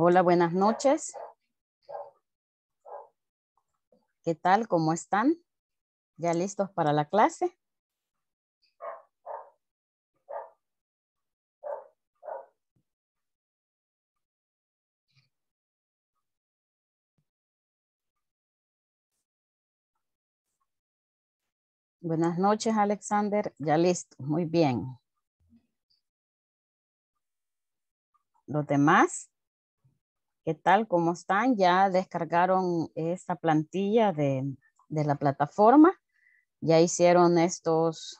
Hola, buenas noches. ¿Qué tal? ¿Cómo están? ¿Ya listos para la clase? Buenas noches, Alexander. Ya listo. Muy bien. Los demás, ¿qué tal? ¿Cómo están? ¿Ya descargaron esta plantilla de, de la plataforma? ¿Ya hicieron estos,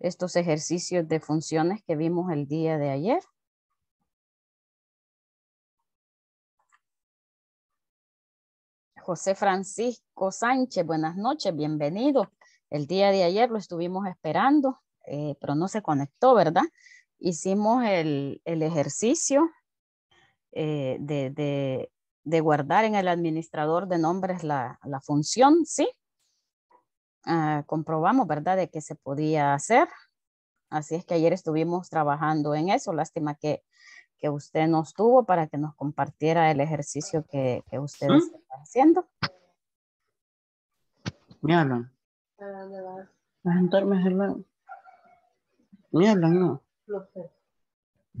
estos ejercicios de funciones que vimos el día de ayer? José Francisco Sánchez, buenas noches, bienvenido. El día de ayer lo estuvimos esperando, eh, pero no se conectó, ¿verdad? Hicimos el, ejercicio eh, de, guardar en el administrador de nombres la, función, ¿sí? Ah, comprobamos, ¿verdad? De que se podía hacer. Así es que ayer estuvimos trabajando en eso. Lástima que, usted no estuvo para que nos compartiera el ejercicio que, que usted ¿Mm? está haciendo. Míralo. ¿no?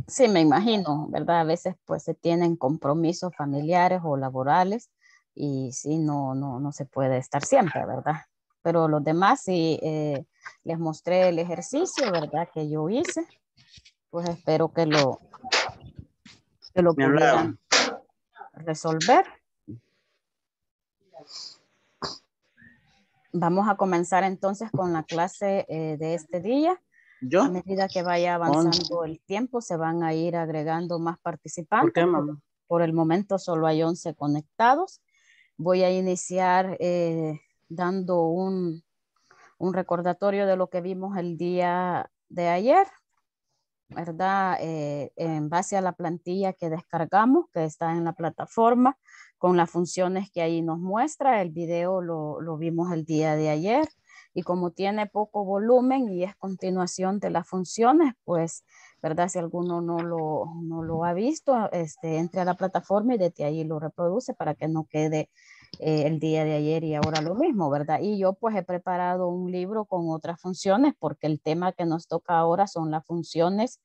Sí, me imagino, ¿verdad? A veces pues se tienen compromisos familiares o laborales y sí, no, no, no se puede estar siempre, ¿verdad? Pero los demás sí eh, les mostré el ejercicio, ¿verdad? Que yo hice. Pues espero que lo, que lo puedan resolver. Vamos a comenzar entonces con la clase eh, de este día. ¿Yo? A medida que vaya avanzando el tiempo, se van a ir agregando más participantes. ¿Por qué, mamá? Por el momento solo hay 11 conectados. Voy a iniciar eh, dando un, un, recordatorio de lo que vimos el día de ayer, ¿verdad? Eh, en base a la plantilla que descargamos, que está en la plataforma, con las funciones que ahí nos muestra. El video lo, lo, vimos el día de ayer y como tiene poco volumen y es continuación de las funciones, pues, ¿verdad? Si alguno no lo, no lo ha visto, este, entre a la plataforma y desde ahí lo reproduce para que no quede eh, el día de ayer y ahora lo mismo, ¿verdad? Y yo pues he preparado un libro con otras funciones porque el tema que nos toca ahora son las funciones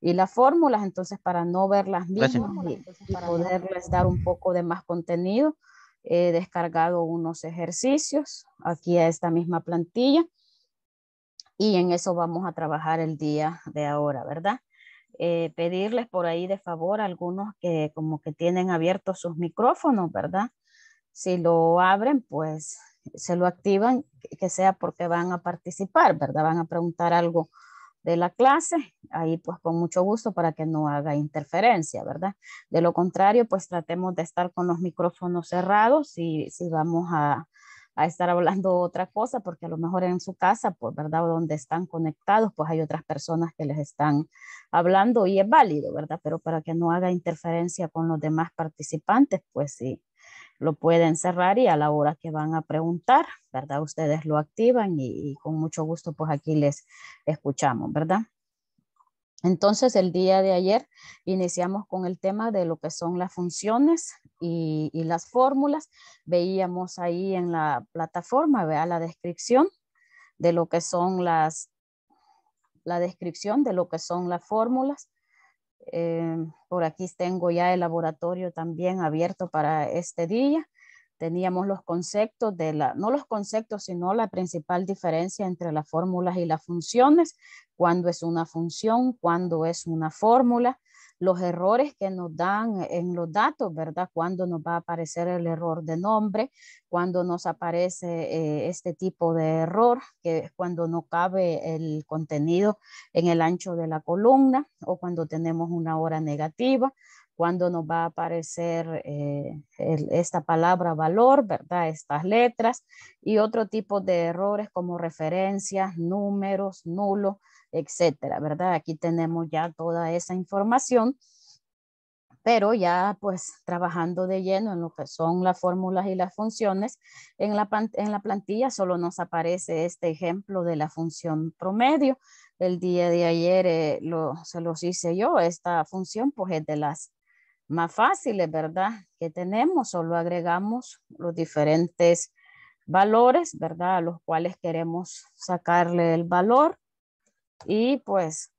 y las fórmulas, entonces para no ver las mismas y, poderles dar un poco de más contenido, he descargado unos ejercicios aquí a esta misma plantilla y en eso vamos a trabajar el día de ahora, ¿verdad? Eh, pedirles por ahí de favor a algunos que como que tienen abiertos sus micrófonos, ¿verdad? Si lo abren, pues se lo activan, que sea porque van a participar, ¿verdad? Van a preguntar algo de la clase, ahí pues con mucho gusto para que no haga interferencia, ¿verdad? De lo contrario, pues tratemos de estar con los micrófonos cerrados y si vamos a, a estar hablando otra cosa, porque a lo mejor en su casa, pues, ¿verdad? Donde están conectados, pues hay otras personas que les están hablando y es válido, ¿verdad? Pero para que no haga interferencia con los demás participantes, pues sí, lo pueden cerrar y a la hora que van a preguntar, ¿verdad? Ustedes lo activan y, con mucho gusto pues aquí les escuchamos, ¿verdad? Entonces, el día de ayer iniciamos con el tema de lo que son las funciones y, las fórmulas. Veíamos ahí en la plataforma, vea la descripción de lo que son las, la descripción de lo que son las fórmulas eh, por aquí tengo ya el laboratorio también abierto para este día. Teníamos los conceptos de la, no los conceptos, sino la principal diferencia entre las fórmulas y las funciones, cuándo es una función, cuándo es una fórmula, los errores que nos dan en los datos, ¿verdad? Cuando nos va a aparecer el error de nombre, cuando nos aparece eh, este tipo de error, que es cuando no cabe el contenido en el ancho de la columna o cuando tenemos una hora negativa, cuando nos va a aparecer eh, esta palabra valor, ¿verdad? Estas letras y otro tipo de errores como referencias, números, nulos, etcétera, ¿verdad? Aquí tenemos ya toda esa información, pero ya pues trabajando de lleno en lo que son las fórmulas y las funciones, en la, en la plantilla solo nos aparece este ejemplo de la función promedio. El día de ayer eh, se los hice yo, esta función pues es de las más fáciles, ¿verdad? Que tenemos, solo agregamos los diferentes valores, ¿verdad? A los cuales queremos sacarle el valor y pues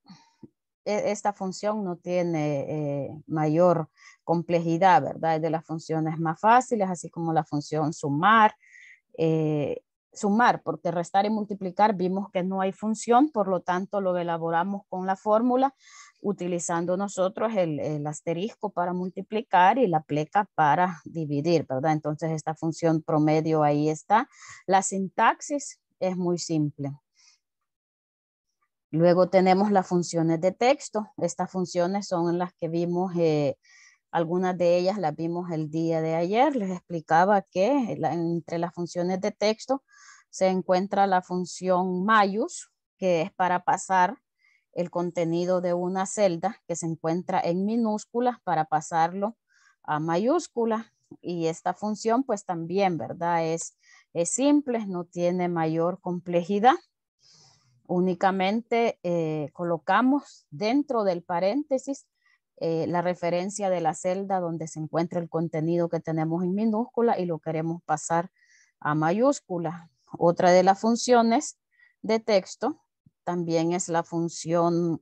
e, esta función no tiene eh, mayor complejidad, ¿verdad? Es de las funciones más fáciles, así como la función sumar, eh, sumar, porque restar y multiplicar vimos que no hay función, por lo tanto lo elaboramos con la fórmula utilizando nosotros el, asterisco para multiplicar y la pleca para dividir, ¿verdad? Entonces esta función promedio ahí está. La sintaxis es muy simple. Luego tenemos las funciones de texto. Estas funciones son las que vimos, eh, algunas de ellas las vimos el día de ayer. Les explicaba que entre las funciones de texto se encuentra la función mayus, que es para pasar el contenido de una celda que se encuentra en minúsculas para pasarlo a mayúscula. Y esta función pues también, ¿verdad? Es, es simple, no tiene mayor complejidad. Únicamente eh, colocamos dentro del paréntesis eh, la referencia de la celda donde se encuentra el contenido que tenemos en minúscula y lo queremos pasar a mayúscula. Otra de las funciones de texto también es la función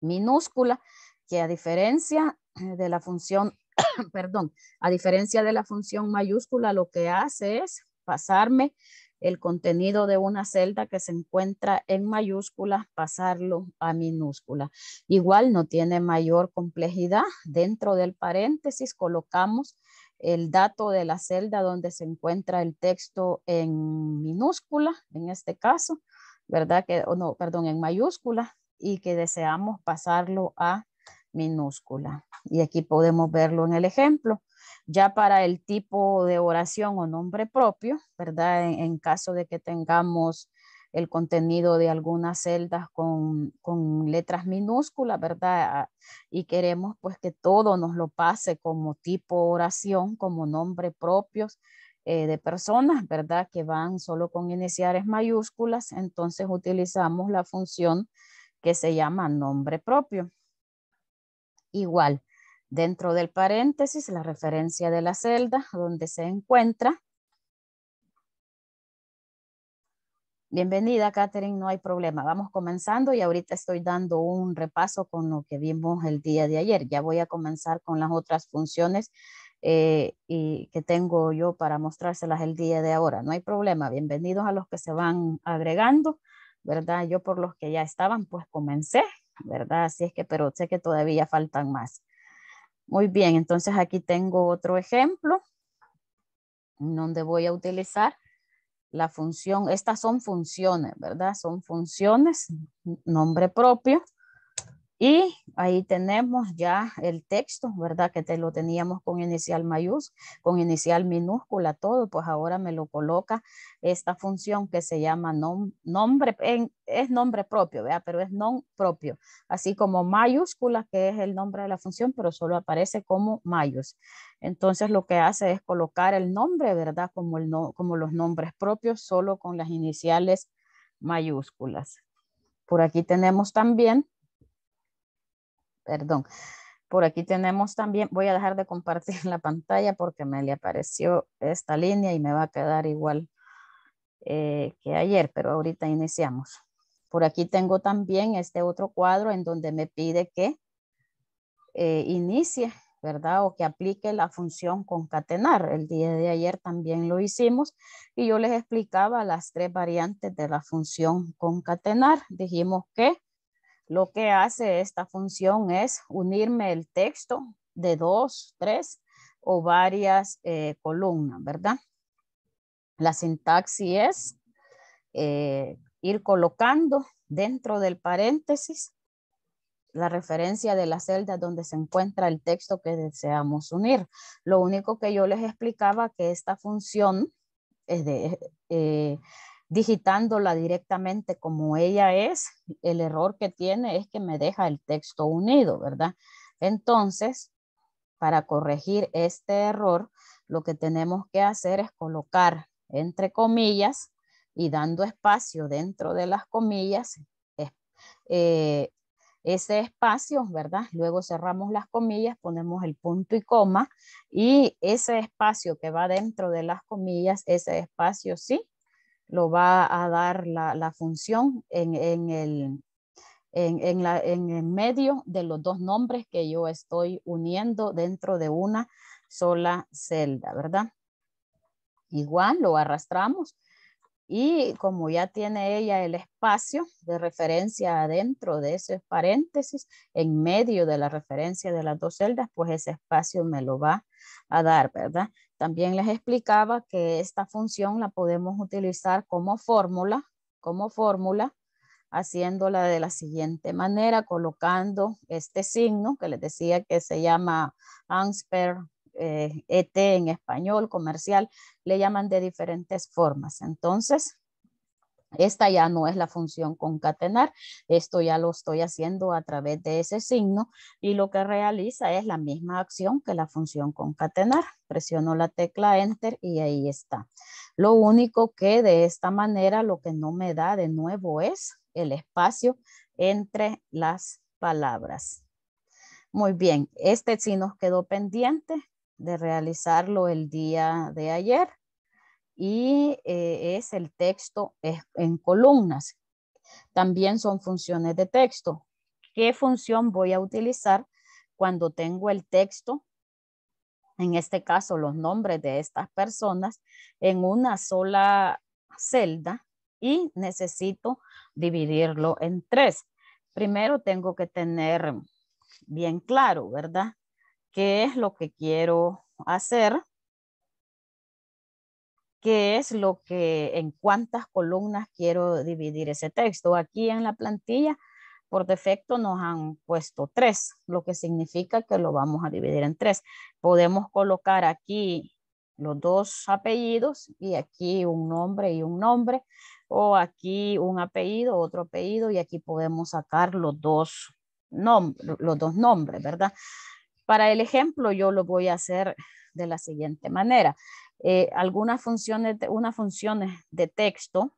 minúscula, que a diferencia de la función, perdón, a diferencia de la función mayúscula, lo que hace es pasarme el contenido de una celda que se encuentra en mayúscula, pasarlo a minúscula. Igual no tiene mayor complejidad. Dentro del paréntesis colocamos el dato de la celda donde se encuentra el texto en minúscula, en este caso, ¿verdad? Que, no, perdón, en mayúscula y que deseamos pasarlo a minúscula. Y aquí podemos verlo en el ejemplo. Ya para el tipo de oración o nombre propio, ¿verdad? en caso de que tengamos el contenido de algunas celdas con, letras minúsculas, ¿verdad? Y queremos pues que todo nos lo pase como tipo oración, como nombre propios eh, de personas, ¿verdad? Que van solo con iniciales mayúsculas, entonces utilizamos la función que se llama nombre propio. Igual, dentro del paréntesis, la referencia de la celda donde se encuentra Bienvenida, Catherine, no hay problema. Vamos comenzando y ahorita estoy dando un repaso con lo que vimos el día de ayer. Ya voy a comenzar con las otras funciones eh, y que tengo yo para mostrárselas el día de ahora. No hay problema. Bienvenidos a los que se van agregando, ¿verdad? Yo por los que ya estaban, pues comencé, ¿verdad? Así es que, pero sé que todavía faltan más. Muy bien, entonces aquí tengo otro ejemplo donde voy a utilizar la función, estas son funciones, ¿verdad? Son funciones, nombre propio. Y ahí tenemos ya el texto, ¿verdad? Que te lo teníamos con inicial mayúscula, con inicial minúscula, todo, pues ahora me lo coloca esta función que se llama nombre, es nombre propio, ¿verdad? Pero es non propio, así como mayúscula, que es el nombre de la función, pero solo aparece como mayús. Entonces lo que hace es colocar el nombre, ¿verdad? Como, el no, como los nombres propios, solo con las iniciales mayúsculas. Por aquí tenemos también perdón. Por aquí tenemos también, voy a dejar de compartir la pantalla porque me le apareció esta línea y me va a quedar igual eh, que ayer, pero ahorita iniciamos. Por aquí tengo también este otro cuadro en donde me pide que eh, inicie, ¿verdad? O que aplique la función concatenar. El día de ayer también lo hicimos y yo les explicaba las tres variantes de la función concatenar. Dijimos que lo que hace esta función es unirme el texto de dos, tres o varias eh, columnas, ¿verdad? La sintaxis es eh, ir colocando dentro del paréntesis la referencia de la celda donde se encuentra el texto que deseamos unir. Lo único que yo les explicaba que esta función es de, eh, digitándola directamente como ella es, el error que tiene es que me deja el texto unido, ¿verdad? Entonces, para corregir este error, lo que tenemos que hacer es colocar entre comillas y dando espacio dentro de las comillas, eh, ese espacio, ¿verdad? Luego cerramos las comillas, ponemos el punto y coma y ese espacio que va dentro de las comillas, ese espacio sí, lo va a dar la, función en, el, en, la, en el medio de los dos nombres que yo estoy uniendo dentro de una sola celda, ¿verdad? Igual lo arrastramos y como ya tiene ella el espacio de referencia adentro de ese paréntesis, en medio de la referencia de las dos celdas, pues ese espacio me lo va a dar, ¿verdad? También les explicaba que esta función la podemos utilizar como fórmula, como fórmula, haciéndola de la siguiente manera, colocando este signo que les decía que se llama ANSPER ET eh, e en español, comercial, le llaman de diferentes formas. Entonces, esta ya no es la función concatenar, esto ya lo estoy haciendo a través de ese signo y lo que realiza es la misma acción que la función concatenar. Presiono la tecla Enter y ahí está. Lo único que de esta manera lo que no me da de nuevo es el espacio entre las palabras. Muy bien, este sí nos quedó pendiente de realizarlo el día de ayer y eh, es el texto en columnas. También son funciones de texto. ¿Qué función voy a utilizar cuando tengo el texto? En este caso, los nombres de estas personas en una sola celda y necesito dividirlo en tres. Primero tengo que tener bien claro, ¿verdad? qué es lo que quiero hacer, qué es lo que, en cuántas columnas quiero dividir ese texto. Aquí en la plantilla, por defecto nos han puesto tres, lo que significa que lo vamos a dividir en tres. Podemos colocar aquí los dos apellidos y aquí un nombre y un nombre, o aquí un apellido, otro apellido, y aquí podemos sacar los dos, los dos nombres, ¿verdad? Para el ejemplo, yo lo voy a hacer de la siguiente manera. Eh, algunas funciones, unas funciones de texto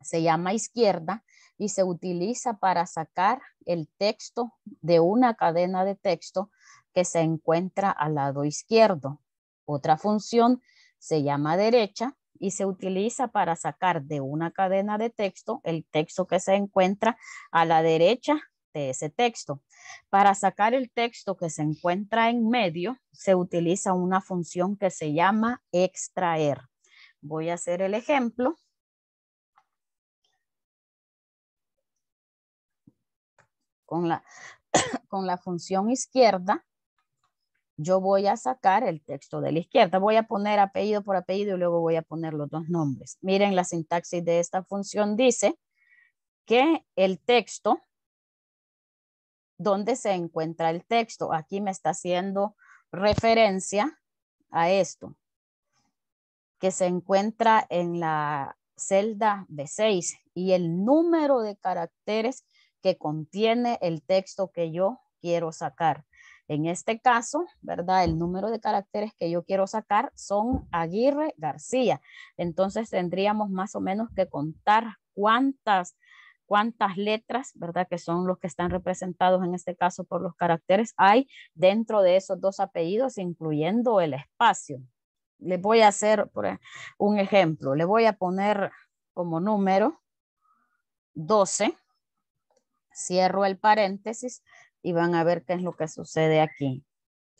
se llama izquierda y se utiliza para sacar el texto de una cadena de texto que se encuentra al lado izquierdo. Otra función se llama derecha y se utiliza para sacar de una cadena de texto el texto que se encuentra a la derecha ese texto. Para sacar el texto que se encuentra en medio, se utiliza una función que se llama extraer. Voy a hacer el ejemplo. Con la, con la función izquierda, yo voy a sacar el texto de la izquierda. Voy a poner apellido por apellido y luego voy a poner los dos nombres. Miren la sintaxis de esta función dice que el texto dónde se encuentra el texto. Aquí me está haciendo referencia a esto, que se encuentra en la celda B6 y el número de caracteres que contiene el texto que yo quiero sacar. En este caso, ¿verdad? El número de caracteres que yo quiero sacar son Aguirre García. Entonces tendríamos más o menos que contar cuántas cuántas letras, ¿verdad? Que son los que están representados en este caso por los caracteres, hay dentro de esos dos apellidos, incluyendo el espacio. Les voy a hacer un ejemplo. Le voy a poner como número 12. Cierro el paréntesis y van a ver qué es lo que sucede aquí.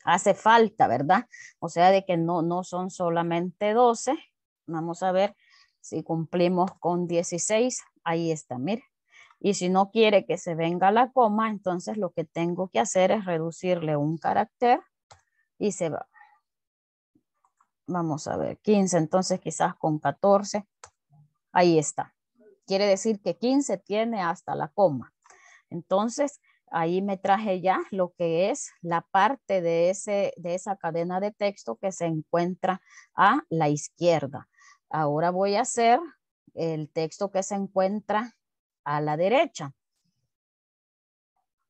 Hace falta, ¿verdad? O sea, de que no, no son solamente 12. Vamos a ver si cumplimos con 16. Ahí está, mire. Y si no quiere que se venga la coma, entonces lo que tengo que hacer es reducirle un carácter y se va. Vamos a ver, 15, entonces quizás con 14. Ahí está. Quiere decir que 15 tiene hasta la coma. Entonces, ahí me traje ya lo que es la parte de, ese, de esa cadena de texto que se encuentra a la izquierda. Ahora voy a hacer el texto que se encuentra a la derecha.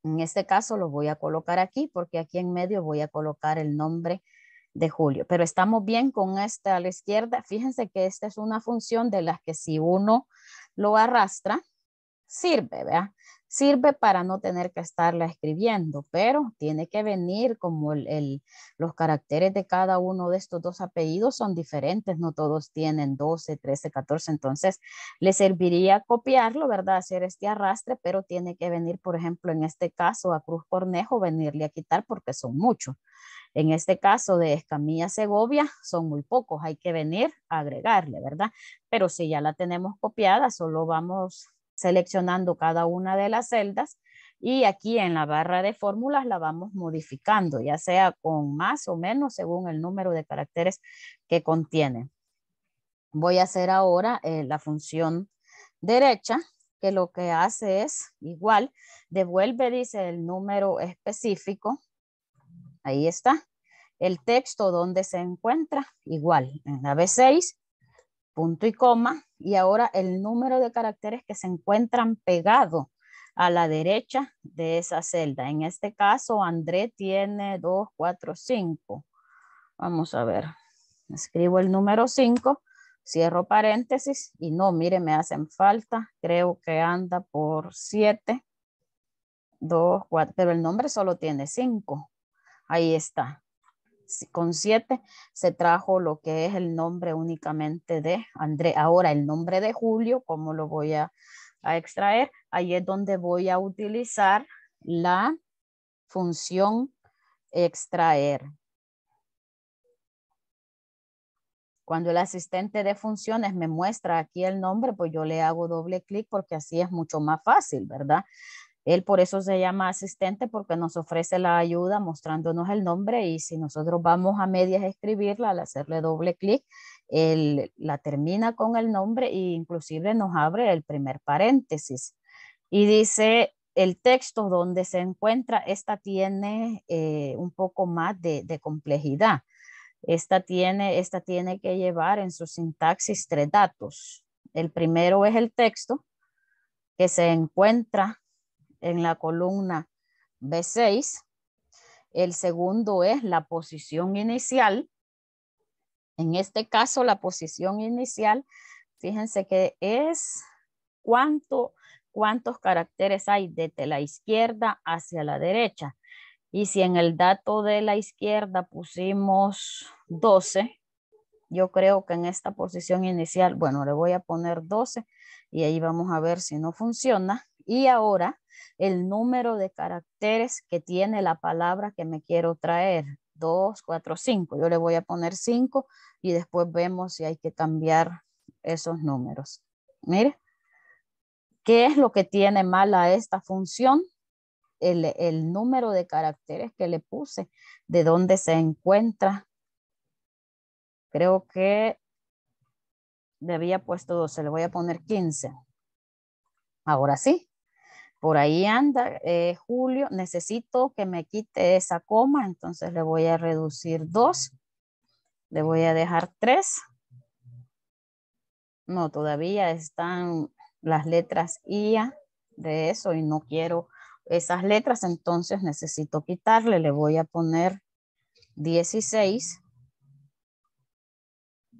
En este caso lo voy a colocar aquí porque aquí en medio voy a colocar el nombre de Julio. Pero estamos bien con este a la izquierda. Fíjense que esta es una función de las que si uno lo arrastra, sirve, ¿verdad? Sirve para no tener que estarla escribiendo, pero tiene que venir como el, los caracteres de cada uno de estos dos apellidos son diferentes, no todos tienen 12, 13, 14, entonces le serviría copiarlo, ¿verdad? Hacer este arrastre, pero tiene que venir, por ejemplo, en este caso a Cruz Cornejo, venirle a quitar porque son muchos. En este caso de Escamilla Segovia son muy pocos, hay que venir a agregarle, ¿verdad? Pero si ya la tenemos copiada, solo vamos seleccionando cada una de las celdas y aquí en la barra de fórmulas la vamos modificando, ya sea con más o menos según el número de caracteres que contiene. Voy a hacer ahora eh, la función derecha, que lo que hace es igual, devuelve, dice el número específico, ahí está, el texto donde se encuentra, igual, en la B6, punto y coma, y ahora el número de caracteres que se encuentran pegados a la derecha de esa celda. En este caso, André tiene 2, 4, 5. Vamos a ver. Escribo el número 5, cierro paréntesis y no, mire, me hacen falta. Creo que anda por 7, 2, 4, pero el nombre solo tiene 5. Ahí está con siete se trajo lo que es el nombre únicamente de André. Ahora el nombre de Julio, ¿cómo lo voy a, a extraer? Ahí es donde voy a utilizar la función extraer. Cuando el asistente de funciones me muestra aquí el nombre, pues yo le hago doble clic porque así es mucho más fácil, ¿verdad? Él por eso se llama asistente porque nos ofrece la ayuda mostrándonos el nombre y si nosotros vamos a medias a escribirla, al hacerle doble clic, él la termina con el nombre e inclusive nos abre el primer paréntesis. Y dice el texto donde se encuentra, esta tiene eh, un poco más de, de complejidad. Esta tiene, esta tiene que llevar en su sintaxis tres datos. El primero es el texto que se encuentra en la columna B6. El segundo es la posición inicial. En este caso, la posición inicial, fíjense que es cuánto, cuántos caracteres hay desde la izquierda hacia la derecha. Y si en el dato de la izquierda pusimos 12, yo creo que en esta posición inicial, bueno, le voy a poner 12 y ahí vamos a ver si no funciona. Y ahora el número de caracteres que tiene la palabra que me quiero traer. 2, 4, 5. Yo le voy a poner 5 y después vemos si hay que cambiar esos números. Mire, ¿qué es lo que tiene mal a esta función? El, el número de caracteres que le puse, de dónde se encuentra. Creo que debía puesto 12, le voy a poner 15. Ahora sí, por ahí anda eh, Julio, necesito que me quite esa coma, entonces le voy a reducir dos, le voy a dejar tres. No, todavía están las letras IA de eso y no quiero esas letras, entonces necesito quitarle, le voy a poner 16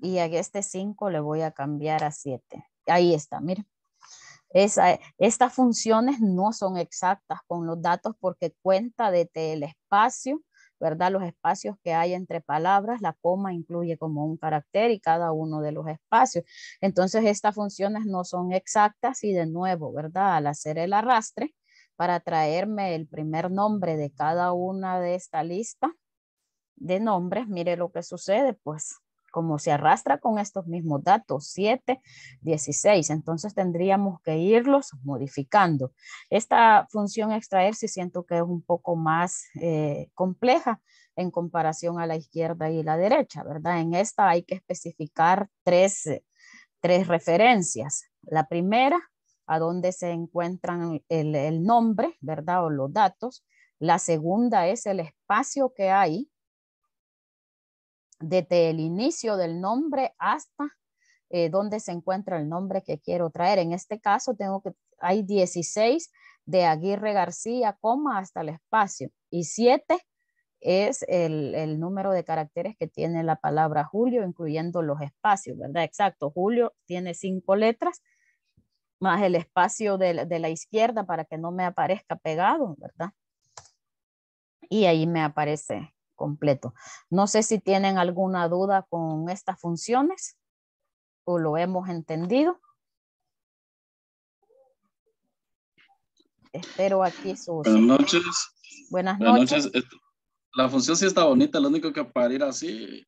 y a este 5 le voy a cambiar a 7. Ahí está, miren estas funciones no son exactas con los datos porque cuenta de el espacio, ¿verdad? Los espacios que hay entre palabras, la coma incluye como un carácter y cada uno de los espacios. Entonces, estas funciones no son exactas y de nuevo, ¿verdad? Al hacer el arrastre para traerme el primer nombre de cada una de esta lista de nombres, mire lo que sucede, pues como se arrastra con estos mismos datos, 7, 16. Entonces tendríamos que irlos modificando. Esta función extraer sí siento que es un poco más eh, compleja en comparación a la izquierda y la derecha, ¿verdad? En esta hay que especificar tres, tres referencias. La primera, a dónde se encuentran el, el nombre, ¿verdad? O los datos. La segunda es el espacio que hay desde el inicio del nombre hasta eh, donde se encuentra el nombre que quiero traer. En este caso tengo que, hay 16 de Aguirre García, coma hasta el espacio y 7 es el, el, número de caracteres que tiene la palabra Julio, incluyendo los espacios, ¿verdad? Exacto, Julio tiene cinco letras más el espacio de, de la izquierda para que no me aparezca pegado, ¿verdad? Y ahí me aparece completo. No sé si tienen alguna duda con estas funciones o lo hemos entendido. Espero aquí sus... Buenas noches. Buenas noches. La función sí está bonita, lo único que para ir así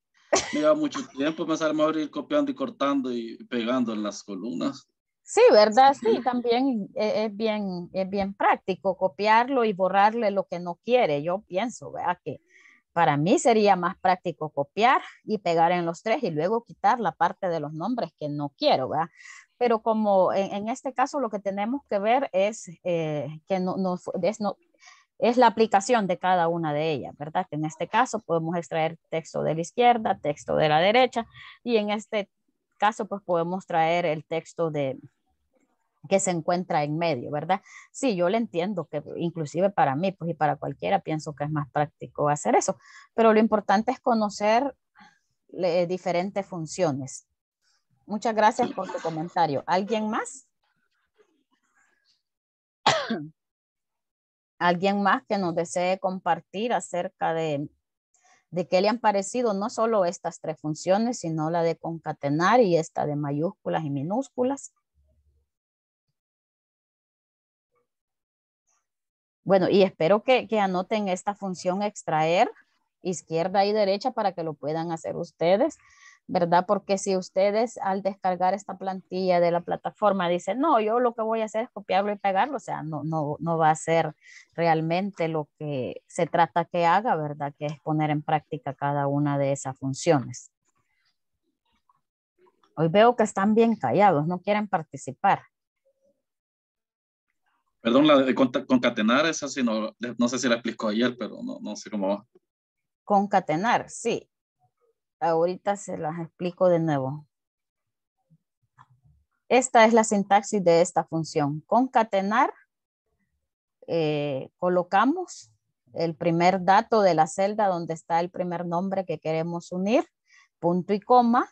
me lleva mucho tiempo, me sale mejor ir copiando y cortando y pegando en las columnas. Sí, ¿verdad? Sí, también e, es bien, es bien práctico copiarlo y borrarle lo que no quiere. Yo pienso, ¿verdad? Que para mí sería más práctico copiar y pegar en los tres y luego quitar la parte de los nombres que no quiero, ¿verdad? Pero como en, este caso lo que tenemos que ver es eh, que no, no, es, no, es la aplicación de cada una de ellas, ¿verdad? Que en este caso podemos extraer texto de la izquierda, texto de la derecha y en este caso pues podemos traer el texto de, que se encuentra en medio, ¿verdad? Sí, yo le entiendo que inclusive para mí, pues y para cualquiera pienso que es más práctico hacer eso, pero lo importante es conocer diferentes funciones. Muchas gracias por tu comentario. ¿Alguien más? ¿Alguien más que nos desee compartir acerca de, de qué le han parecido no solo estas tres funciones, sino la de concatenar y esta de mayúsculas y minúsculas? Bueno, y espero que, anoten esta función extraer izquierda y derecha para que lo puedan hacer ustedes, ¿verdad? Porque si ustedes al descargar esta plantilla de la plataforma dicen, no, yo lo que voy a hacer es copiarlo y pegarlo, o sea, no, no, no va a ser realmente lo que se trata que haga, ¿verdad? Que es poner en práctica cada una de esas funciones. Hoy veo que están bien callados, no quieren participar. Perdón, la de concatenar, esa sí, no, no sé si la explico ayer, pero no, no sé cómo va. Concatenar, sí. Ahorita se las explico de nuevo. Esta es la sintaxis de esta función. Concatenar, eh, colocamos el primer dato de la celda donde está el primer nombre que queremos unir, punto y coma,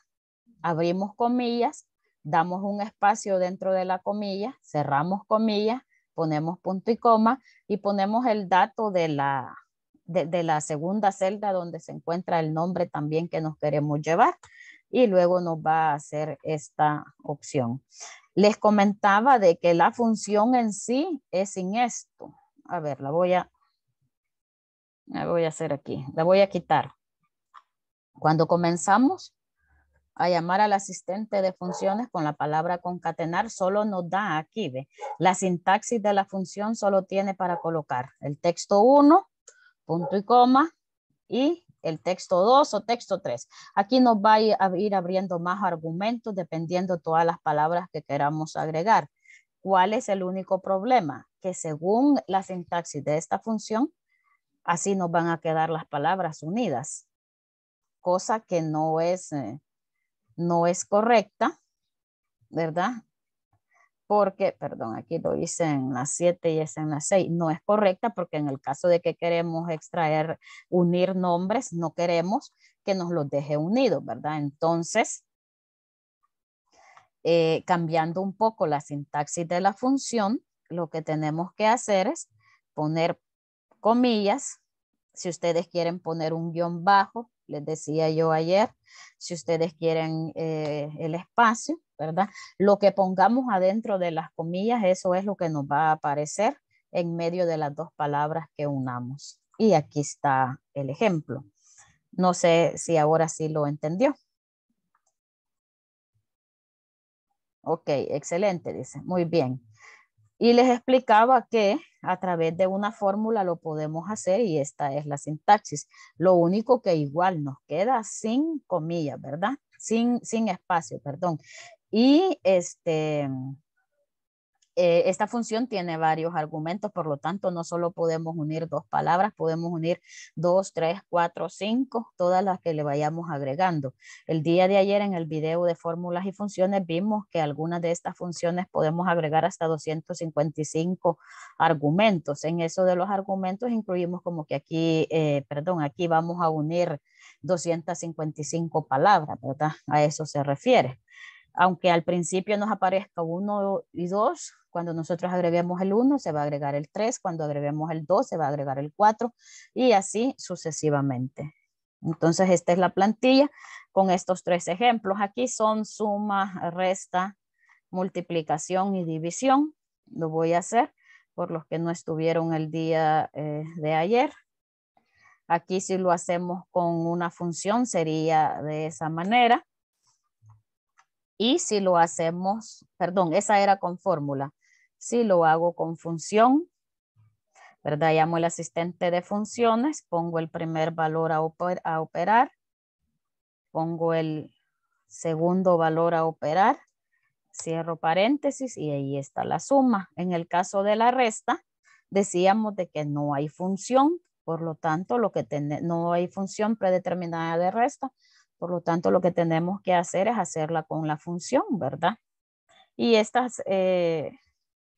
abrimos comillas, damos un espacio dentro de la comilla, cerramos comillas, ponemos punto y coma y ponemos el dato de la, de, la segunda celda donde se encuentra el nombre también que nos queremos llevar y luego nos va a hacer esta opción. Les comentaba de que la función en sí es sin esto. A ver, la voy a, la voy a hacer aquí, la voy a quitar. Cuando comenzamos, a llamar al asistente de funciones con la palabra concatenar, solo nos da aquí, ve, la sintaxis de la función solo tiene para colocar el texto 1, punto y coma, y el texto 2 o texto 3. Aquí nos va a ir abriendo más argumentos dependiendo todas las palabras que queramos agregar. ¿Cuál es el único problema? Que según la sintaxis de esta función, así nos van a quedar las palabras unidas, cosa que no es... Eh, no es correcta, ¿verdad? Porque, perdón, aquí lo hice en la 7 y es en la 6, no es correcta porque en el caso de que queremos extraer, unir nombres, no queremos que nos los deje unidos, ¿verdad? Entonces, eh, cambiando un poco la sintaxis de la función, lo que tenemos que hacer es poner comillas, si ustedes quieren poner un guion bajo, les decía yo ayer, si ustedes quieren eh, el espacio, ¿verdad? Lo que pongamos adentro de las comillas, eso es lo que nos va a aparecer en medio de las dos palabras que unamos. Y aquí está el ejemplo. No sé si ahora sí lo entendió. Ok, excelente, dice. Muy bien. Y les explicaba que a través de una fórmula lo podemos hacer y esta es la sintaxis. Lo único que igual nos queda sin comillas, ¿verdad? Sin, sin espacio, perdón. Y este, eh, esta función tiene varios argumentos, por lo tanto, no solo podemos unir dos palabras, podemos unir dos, tres, cuatro, cinco, todas las que le vayamos agregando. El día de ayer en el video de fórmulas y funciones vimos que algunas de estas funciones podemos agregar hasta 255 argumentos. En eso de los argumentos incluimos como que aquí, eh, perdón, aquí vamos a unir 255 palabras, ¿verdad? A eso se refiere. Aunque al principio nos aparezca 1 y 2, cuando nosotros agreguemos el 1 se va a agregar el 3, cuando agreguemos el 2 se va a agregar el 4 y así sucesivamente. Entonces esta es la plantilla con estos tres ejemplos. Aquí son suma, resta, multiplicación y división. Lo voy a hacer por los que no estuvieron el día eh, de ayer. Aquí si lo hacemos con una función sería de esa manera. Y si lo hacemos, perdón, esa era con fórmula. Si lo hago con función, ¿verdad? Llamo el asistente de funciones, pongo el primer valor a, operar, pongo el segundo valor a operar, cierro paréntesis y ahí está la suma. En el caso de la resta, decíamos de que no hay función, por lo tanto, lo que no hay función predeterminada de resta. Por lo tanto, lo que tenemos que hacer es hacerla con la función, ¿verdad? Y estas eh,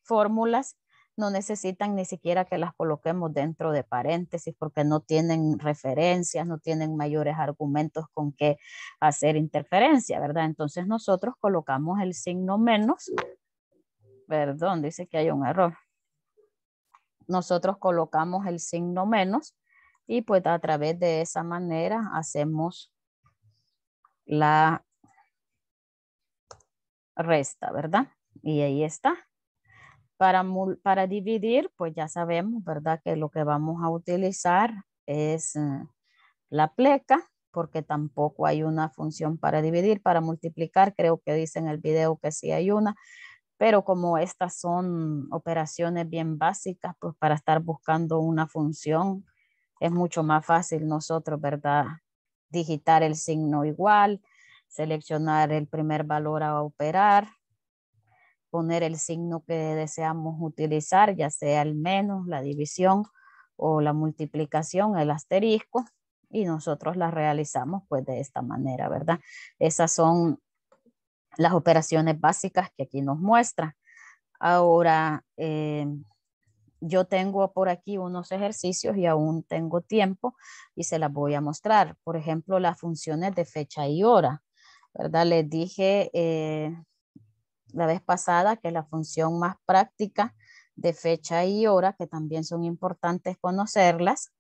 fórmulas no necesitan ni siquiera que las coloquemos dentro de paréntesis porque no tienen referencias, no tienen mayores argumentos con que hacer interferencia, ¿verdad? Entonces nosotros colocamos el signo menos, perdón, dice que hay un error nosotros colocamos el signo menos y pues a través de esa manera hacemos la resta, ¿verdad? Y ahí está. Para, para dividir, pues ya sabemos, ¿verdad? Que lo que vamos a utilizar es eh, la pleca, porque tampoco hay una función para dividir. Para multiplicar, creo que dice en el video que sí hay una, pero como estas son operaciones bien básicas, pues para estar buscando una función es mucho más fácil nosotros, ¿verdad? Digitar el signo igual, seleccionar el primer valor a operar, poner el signo que deseamos utilizar, ya sea el menos, la división o la multiplicación, el asterisco, y nosotros la realizamos pues de esta manera, ¿verdad? Esas son las operaciones básicas que aquí nos muestra. Ahora, eh, yo tengo por aquí unos ejercicios y aún tengo tiempo y se las voy a mostrar. Por ejemplo, las funciones de fecha y hora, ¿verdad? Les dije eh, la vez pasada que la función más práctica de fecha y hora, que también son importantes conocerlas,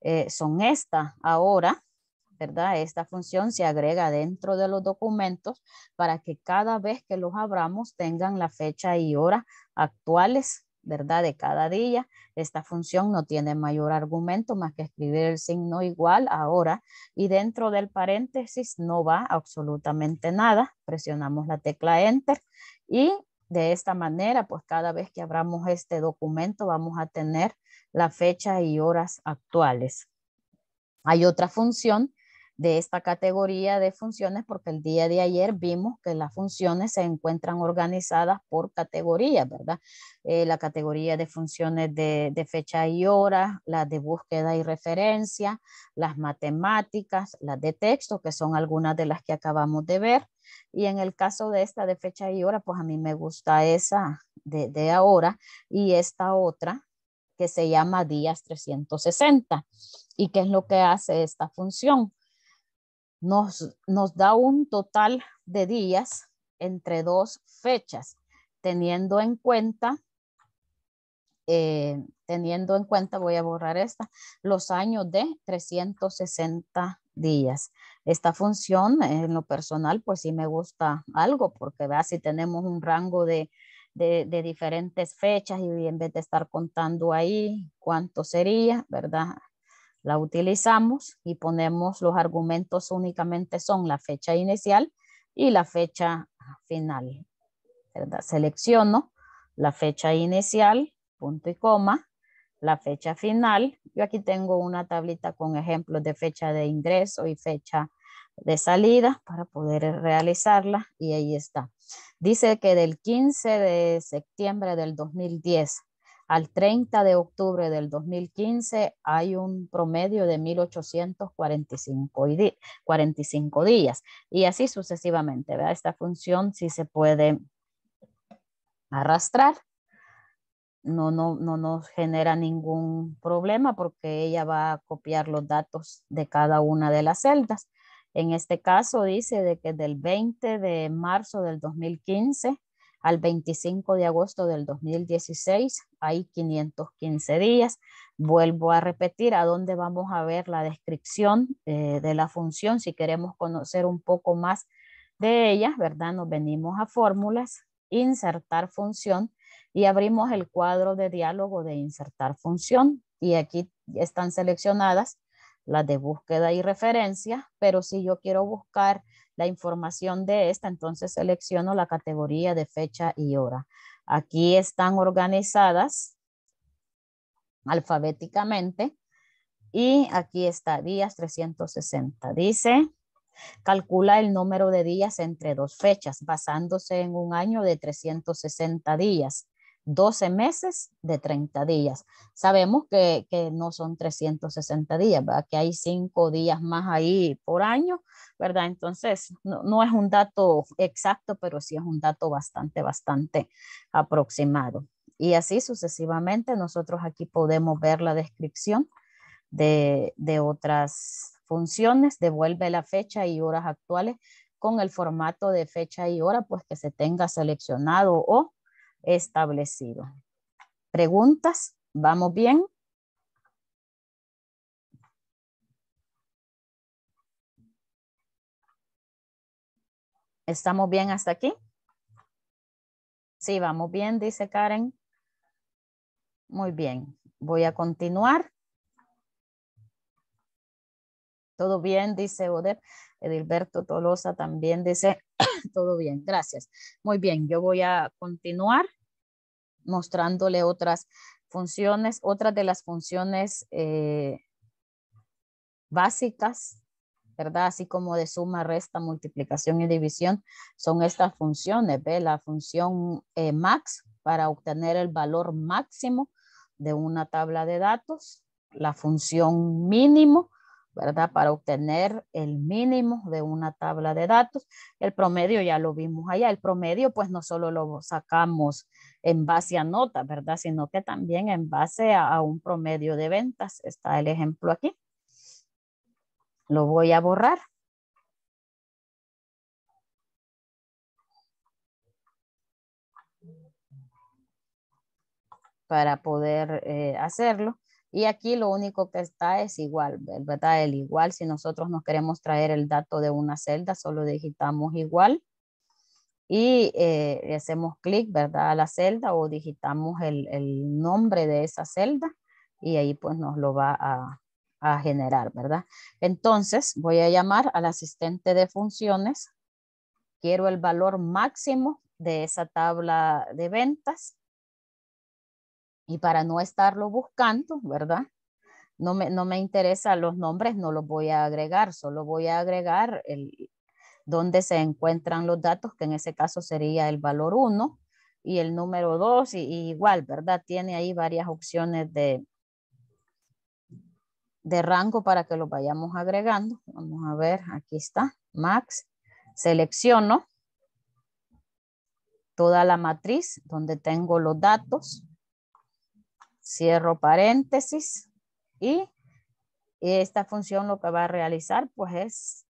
eh, son esta. Ahora, ¿verdad? Esta función se agrega dentro de los documentos para que cada vez que los abramos tengan la fecha y hora actuales, ¿verdad? De cada día. Esta función no tiene mayor argumento más que escribir el signo igual ahora y dentro del paréntesis no va absolutamente nada. Presionamos la tecla Enter y de esta manera, pues cada vez que abramos este documento vamos a tener la fecha y horas actuales. Hay otra función de esta categoría de funciones porque el día de ayer vimos que las funciones se encuentran organizadas por categorías, ¿verdad? Eh, la categoría de funciones de, de, fecha y hora, las de búsqueda y referencia, las matemáticas, las de texto, que son algunas de las que acabamos de ver. Y en el caso de esta de fecha y hora, pues a mí me gusta esa de, de ahora y esta otra que se llama días 360. ¿Y qué es lo que hace esta función? Nos, nos da un total de días entre dos fechas, teniendo en cuenta, eh, teniendo en cuenta, voy a borrar esta, los años de 360 días. Esta función en lo personal, pues sí me gusta algo, porque vea si tenemos un rango de, de, de, diferentes fechas y en vez de estar contando ahí cuánto sería, ¿verdad? La utilizamos y ponemos los argumentos únicamente son la fecha inicial y la fecha final. Selecciono la fecha inicial, punto y coma, la fecha final. Yo aquí tengo una tablita con ejemplos de fecha de ingreso y fecha de salida para poder realizarla y ahí está. Dice que del 15 de septiembre del 2010 al 30 de octubre del 2015 hay un promedio de 1845 días y así sucesivamente. ¿verdad? Esta función sí se puede arrastrar. No, no, no nos genera ningún problema porque ella va a copiar los datos de cada una de las celdas En este caso dice de que del 20 de marzo del 2015 al 25 de agosto del 2016 hay 515 días. Vuelvo a repetir a dónde vamos a ver la descripción eh, de la función. Si queremos conocer un poco más de ella, ¿verdad? Nos venimos a fórmulas, insertar función y abrimos el cuadro de diálogo de insertar función. Y aquí están seleccionadas las de búsqueda y referencia, pero si yo quiero buscar la información de esta, entonces selecciono la categoría de fecha y hora. Aquí están organizadas alfabéticamente y aquí está días 360. Dice, calcula el número de días entre dos fechas basándose en un año de 360 días. 12 meses de 30 días. Sabemos que, no son 360 días, ¿verdad? que hay 5 días más ahí por año, ¿verdad? Entonces, no, no, es un dato exacto, pero sí es un dato bastante, bastante aproximado. Y así sucesivamente, nosotros aquí podemos ver la descripción de, de otras funciones, devuelve la fecha y horas actuales con el formato de fecha y hora, pues que se tenga seleccionado o establecido. ¿Preguntas? ¿Vamos bien? ¿Estamos bien hasta aquí? Sí, vamos bien, dice Karen. Muy bien. Voy a continuar. Todo bien, dice Oder. Edilberto Tolosa también dice, todo bien, gracias. Muy bien, yo voy a continuar mostrándole otras funciones, otras de las funciones eh, básicas, ¿verdad? Así como de suma, resta, multiplicación y división, son estas funciones, ¿ve? La función eh, max para obtener el valor máximo de una tabla de datos, la función mínimo ¿verdad? Para obtener el mínimo de una tabla de datos. El promedio ya lo vimos allá. El promedio pues no solo lo sacamos en base a notas, ¿verdad? Sino que también en base a, un promedio de ventas. Está el ejemplo aquí. Lo voy a borrar. para poder eh, hacerlo. Y aquí lo único que está es igual, ¿verdad? El igual, si nosotros nos queremos traer el dato de una celda, solo digitamos igual y eh, hacemos clic, ¿verdad? A la celda o digitamos el, nombre de esa celda y ahí pues nos lo va a, a generar, ¿verdad? Entonces voy a llamar al asistente de funciones. Quiero el valor máximo de esa tabla de ventas y para no estarlo buscando, ¿verdad? No me, no me interesa los nombres, no los voy a agregar, solo voy a agregar el, donde se encuentran los datos, que en ese caso sería el valor 1 y el número 2, y, igual, ¿verdad? Tiene ahí varias opciones de, de rango para que lo vayamos agregando. Vamos a ver, aquí está, max. Selecciono toda la matriz donde tengo los datos cierro paréntesis y esta función lo que va a realizar pues es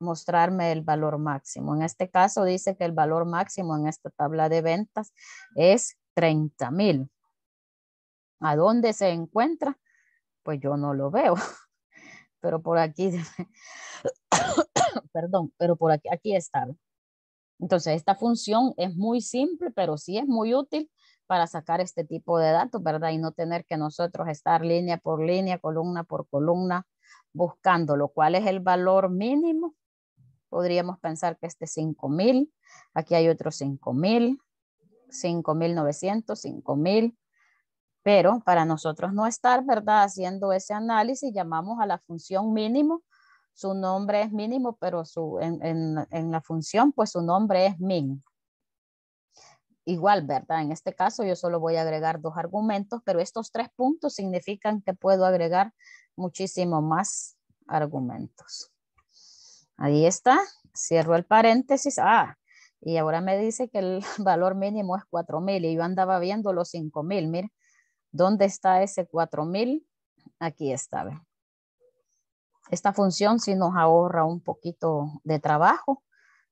mostrarme el valor máximo. En este caso dice que el valor máximo en esta tabla de ventas es 30 mil. ¿A dónde se encuentra? Pues yo no lo veo. Pero por aquí, perdón, pero por aquí, aquí está. Entonces, esta función es muy simple, pero sí es muy útil para sacar este tipo de datos, ¿verdad? Y no tener que nosotros estar línea por línea, columna por columna, buscando lo cual es el valor mínimo. Podríamos pensar que este 5000, aquí hay otro 5000, 5900, 5000, pero para nosotros no estar, ¿verdad? Haciendo ese análisis, llamamos a la función mínimo. Su nombre es mínimo, pero su, en, en la función, pues su nombre es min igual, ¿verdad? En este caso yo solo voy a agregar dos argumentos, pero estos tres puntos significan que puedo agregar muchísimo más argumentos. Ahí está, cierro el paréntesis. Ah, y ahora me dice que el valor mínimo es 4000 y yo andaba viendo los 5000. Mire, ¿dónde está ese 4000? Aquí está. Esta función sí nos ahorra un poquito de trabajo,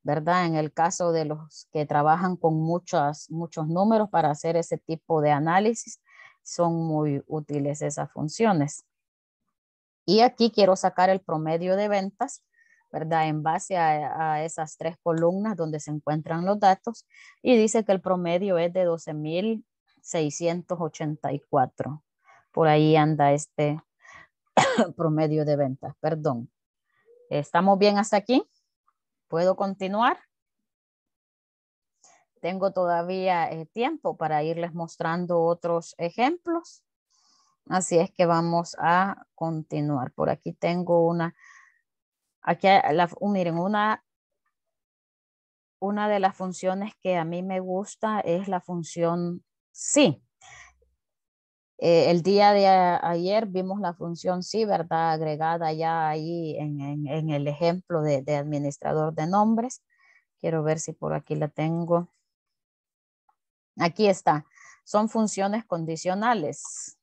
¿verdad? En el caso de los que trabajan con muchos, muchos números para hacer ese tipo de análisis, son muy útiles esas funciones. Y aquí quiero sacar el promedio de ventas, ¿verdad? En base a, esas tres columnas donde se encuentran los datos y dice que el promedio es de 12,684. Por ahí anda este promedio de ventas, perdón. ¿Estamos bien hasta aquí? ¿Puedo continuar? Tengo todavía eh, tiempo para irles mostrando otros ejemplos. Así es que vamos a continuar. Por aquí tengo una, aquí la, miren, una, una de las funciones que a mí me gusta es la función sí. Eh, el día de ayer vimos la función sí, ¿verdad? Agregada ya ahí en, el ejemplo de, administrador de nombres. Quiero ver si por aquí la tengo. Aquí está. Son funciones condicionales.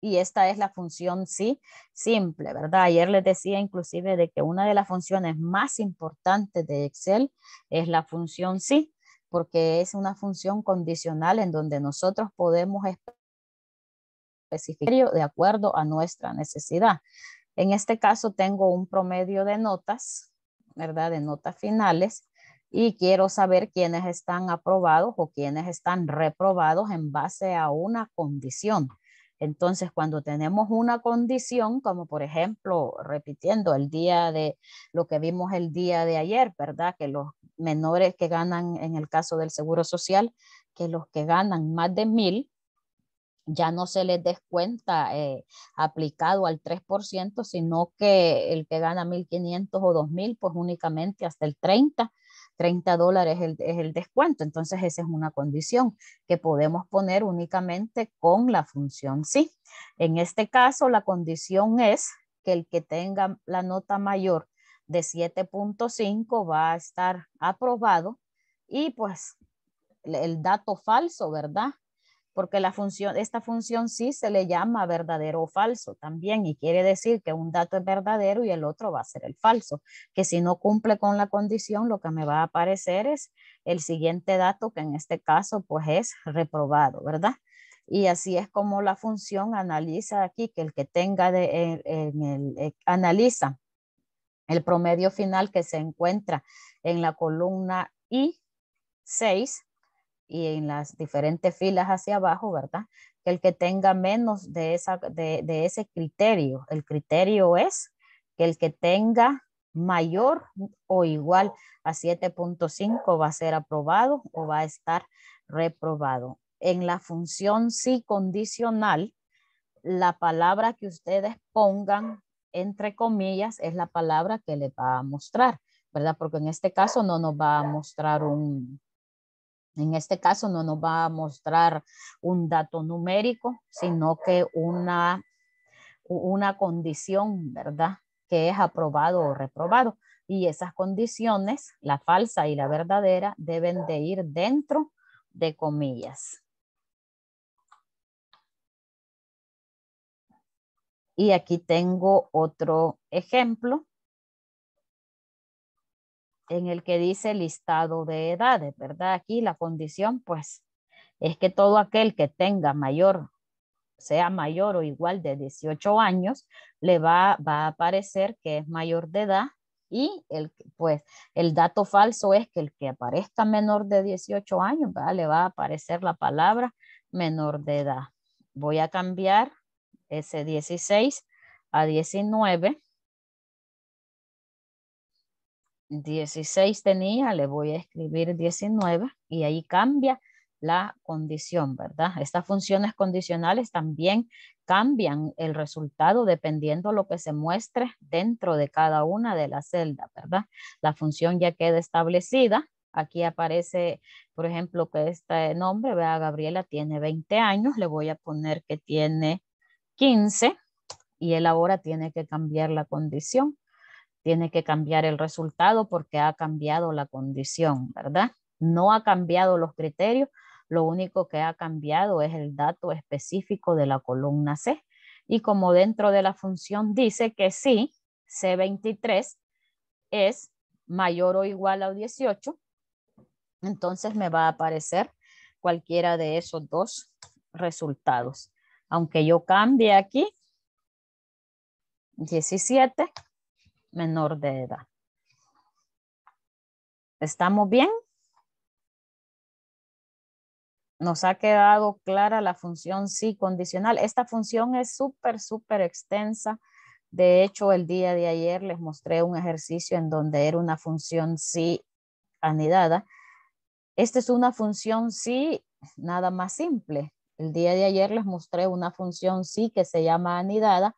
Y esta es la función sí simple, ¿verdad? Ayer les decía inclusive de que una de las funciones más importantes de Excel es la función sí, porque es una función condicional en donde nosotros podemos especificar de acuerdo a nuestra necesidad. En este caso tengo un promedio de notas, ¿verdad? De notas finales y quiero saber quiénes están aprobados o quiénes están reprobados en base a una condición. Entonces, cuando tenemos una condición, como por ejemplo, repitiendo el día de lo que vimos el día de ayer, ¿verdad? Que los menores que ganan en el caso del Seguro Social, que los que ganan más de mil, ya no se les descuenta eh, aplicado al 3%, sino que el que gana 1.500 o 2.000, pues únicamente hasta el 30, 30 dólares es el, descuento. Entonces esa es una condición que podemos poner únicamente con la función sí. En este caso, la condición es que el que tenga la nota mayor de 7.5 va a estar aprobado y pues el dato falso, ¿verdad? Porque la función, esta función sí se le llama verdadero o falso también y quiere decir que un dato es verdadero y el otro va a ser el falso, que si no cumple con la condición lo que me va a aparecer es el siguiente dato que en este caso pues es reprobado, ¿verdad? Y así es como la función analiza aquí que el que tenga de, en, el, eh, analiza el promedio final que se encuentra en la columna I6 y en las diferentes filas hacia abajo, ¿verdad? Que el que tenga menos de, esa, de, de ese criterio, el criterio es que el que tenga mayor o igual a 7.5 va a ser aprobado o va a estar reprobado. En la función sí condicional, la palabra que ustedes pongan entre comillas es la palabra que le va a mostrar, ¿verdad? Porque en este caso no nos va a mostrar un, en este caso no nos va a mostrar un dato numérico, sino que una, una condición, ¿verdad? Que es aprobado o reprobado. Y esas condiciones, la falsa y la verdadera, deben de ir dentro de comillas. Y aquí tengo otro ejemplo en el que dice listado de edades, ¿verdad? Aquí la condición, pues, es que todo aquel que tenga mayor, sea mayor o igual de 18 años, le va, a aparecer que es mayor de edad y el, pues, el dato falso es que el que aparezca menor de 18 años, ¿verdad? le va a aparecer la palabra menor de edad. Voy a cambiar ese 16 a 19 16 tenía, le voy a escribir 19 y ahí cambia la condición, ¿verdad? Estas funciones condicionales también cambian el resultado dependiendo lo que se muestre dentro de cada una de las celdas, ¿verdad? La función ya queda establecida. Aquí aparece, por ejemplo, que este nombre, vea, Gabriela tiene 20 años, le voy a poner que tiene 15 y él ahora tiene que cambiar la condición tiene que cambiar el resultado porque ha cambiado la condición, ¿verdad? No ha cambiado los criterios, lo único que ha cambiado es el dato específico de la columna C. Y como dentro de la función dice que sí, C23 es mayor o igual a 18, entonces me va a aparecer cualquiera de esos dos resultados. Aunque yo cambie aquí, 17, menor de edad. ¿Estamos bien? Nos ha quedado clara la función sí condicional. Esta función es súper, súper extensa. De hecho, el día de ayer les mostré un ejercicio en donde era una función sí anidada. Esta es una función sí nada más simple. El día de ayer les mostré una función sí que se llama anidada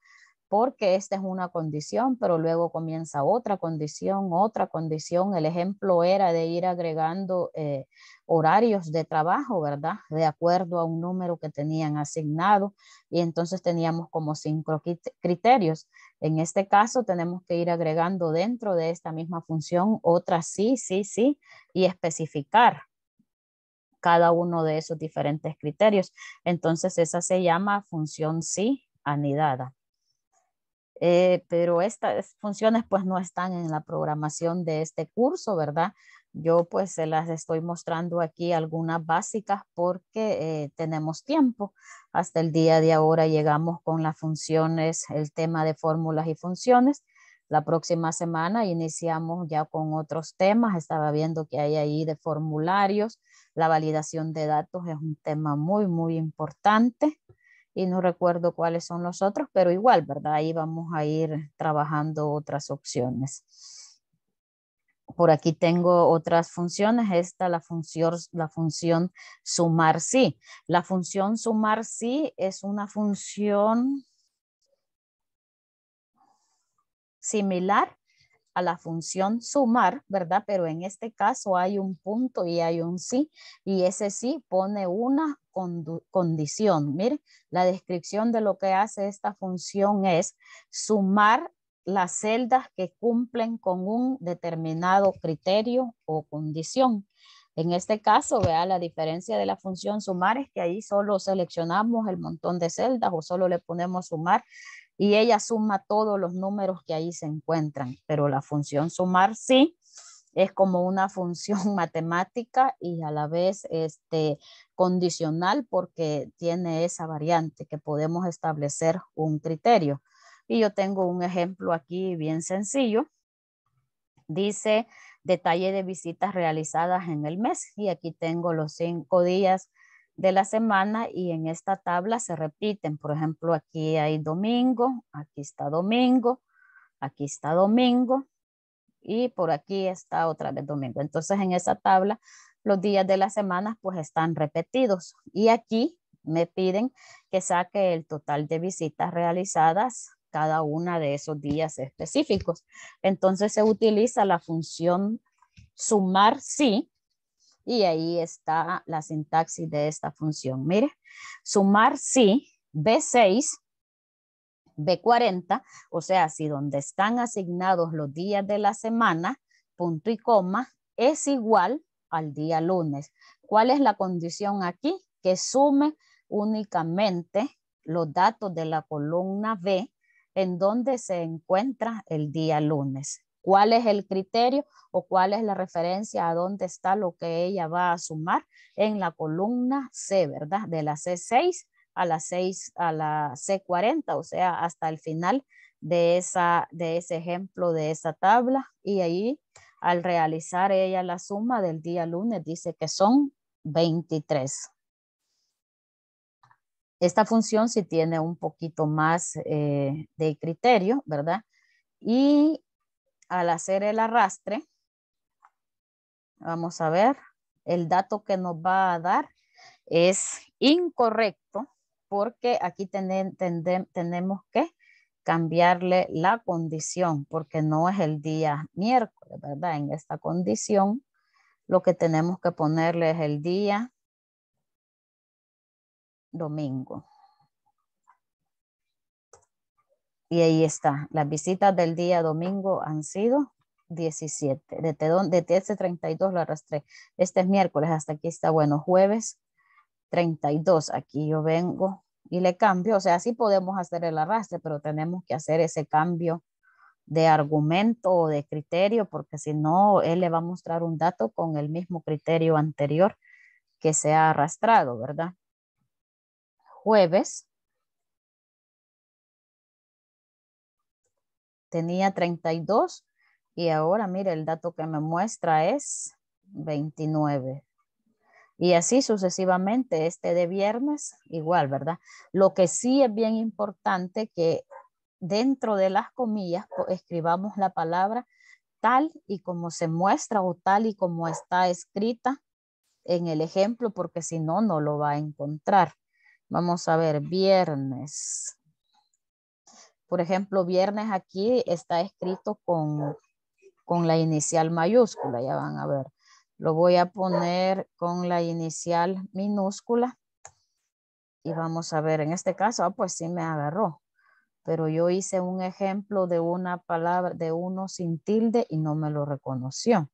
porque esta es una condición, pero luego comienza otra condición, otra condición. El ejemplo era de ir agregando eh, horarios de trabajo, ¿verdad? De acuerdo a un número que tenían asignado y entonces teníamos como cinco criterios. En este caso tenemos que ir agregando dentro de esta misma función otra sí, sí, sí y especificar cada uno de esos diferentes criterios. Entonces esa se llama función sí anidada. Eh, pero estas funciones pues no están en la programación de este curso, ¿verdad? Yo pues se las estoy mostrando aquí algunas básicas porque eh, tenemos tiempo. Hasta el día de ahora llegamos con las funciones, el tema de fórmulas y funciones. La próxima semana iniciamos ya con otros temas. Estaba viendo que hay ahí de formularios. La validación de datos es un tema muy, muy importante y no recuerdo cuáles son los otros, pero igual, ¿verdad? Ahí vamos a ir trabajando otras opciones. Por aquí tengo otras funciones. Esta, la función, la función sumar sí. La función sumar sí es una función similar a la función sumar, ¿verdad? Pero en este caso hay un punto y hay un sí, y ese sí pone una condición. Mire, la descripción de lo que hace esta función es sumar las celdas que cumplen con un determinado criterio o condición. En este caso, vea la diferencia de la función sumar es que ahí solo seleccionamos el montón de celdas o solo le ponemos sumar y ella suma todos los números que ahí se encuentran, pero la función sumar sí es como una función matemática y a la vez este, condicional porque tiene esa variante que podemos establecer un criterio. Y yo tengo un ejemplo aquí bien sencillo. Dice detalle de visitas realizadas en el mes y aquí tengo los cinco días de la semana y en esta tabla se repiten. Por ejemplo, aquí hay domingo, aquí está domingo, aquí está domingo y por aquí está otra vez domingo. Entonces en esa tabla los días de la semana pues están repetidos y aquí me piden que saque el total de visitas realizadas cada una de esos días específicos. Entonces se utiliza la función sumar sí y ahí está la sintaxis de esta función. Mire, sumar sí, B6, B40, o sea, si donde están asignados los días de la semana, punto y coma, es igual al día lunes. ¿Cuál es la condición aquí? Que sume únicamente los datos de la columna B en donde se encuentra el día lunes cuál es el criterio o cuál es la referencia a dónde está lo que ella va a sumar en la columna C, ¿verdad? De la C6 a la 6 a la C40, o sea, hasta el final de, esa, de ese ejemplo de esa tabla y ahí al realizar ella la suma del día lunes dice que son 23. Esta función sí tiene un poquito más eh, de criterio, ¿verdad? Y al hacer el arrastre, vamos a ver, el dato que nos va a dar es incorrecto porque aquí tenemos que cambiarle la condición porque no es el día miércoles, ¿verdad? En esta condición lo que tenemos que ponerle es el día domingo. Y ahí está. Las visitas del día domingo han sido 17. Desde, este 32 lo arrastré. Este es miércoles, hasta aquí está bueno. Jueves 32. Aquí yo vengo y le cambio. O sea, sí podemos hacer el arrastre, pero tenemos que hacer ese cambio de argumento o de criterio, porque si no, él le va a mostrar un dato con el mismo criterio anterior que se ha arrastrado, ¿verdad? Jueves. Tenía 32 y ahora, mire, el dato que me muestra es 29. Y así sucesivamente, este de viernes, igual, ¿verdad? Lo que sí es bien importante que dentro de las comillas escribamos la palabra tal y como se muestra o tal y como está escrita en el ejemplo, porque si no, no lo va a encontrar. Vamos a ver, viernes. Por ejemplo, viernes aquí está escrito con, con la inicial mayúscula, ya van a ver. Lo voy a poner con la inicial minúscula. Y vamos a ver, en este caso, ah, pues sí me agarró pero yo hice un ejemplo de una palabra, de uno sin tilde y no me lo reconoció.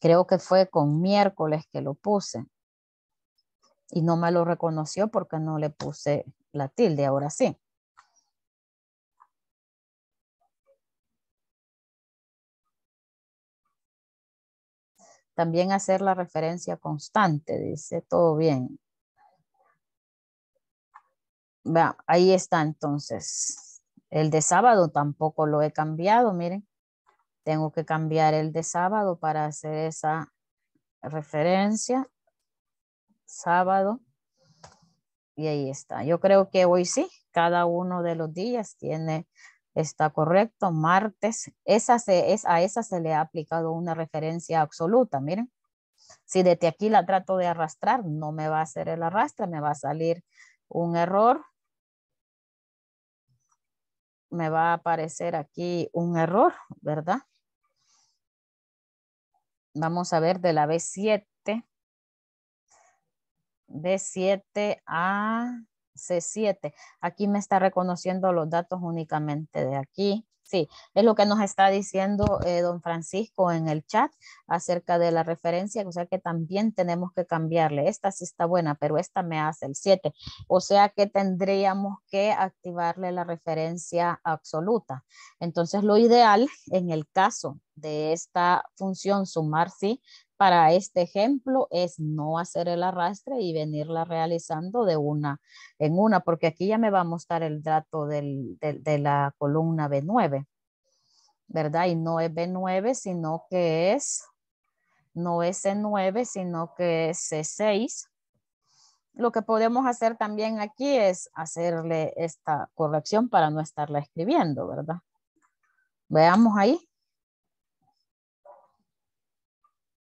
Creo que fue con miércoles que lo puse y no me lo reconoció porque no le puse la tilde, ahora sí. También hacer la referencia constante, dice todo bien ahí está entonces. El de sábado tampoco lo he cambiado, miren. Tengo que cambiar el de sábado para hacer esa referencia. Sábado. Y ahí está. Yo creo que hoy sí, cada uno de los días tiene, está correcto. Martes, esa se, es, a esa se le ha aplicado una referencia absoluta, miren. Si desde aquí la trato de arrastrar, no me va a hacer el arrastre, me va a salir un error me va a aparecer aquí un error, ¿verdad? Vamos a ver de la B7. B7 a C7. Aquí me está reconociendo los datos únicamente de aquí. Sí, es lo que nos está diciendo eh, don Francisco en el chat acerca de la referencia, o sea que también tenemos que cambiarle. Esta sí está buena, pero esta me hace el 7. O sea que tendríamos que activarle la referencia absoluta. Entonces lo ideal en el caso de esta función sumar sí para este ejemplo es no hacer el arrastre y venirla realizando de una en una, porque aquí ya me va a mostrar el dato de la columna B9, ¿verdad? Y no es B9, sino que es, no es C9, sino que es C6. Lo que podemos hacer también aquí es hacerle esta corrección para no estarla escribiendo, ¿verdad? Veamos ahí.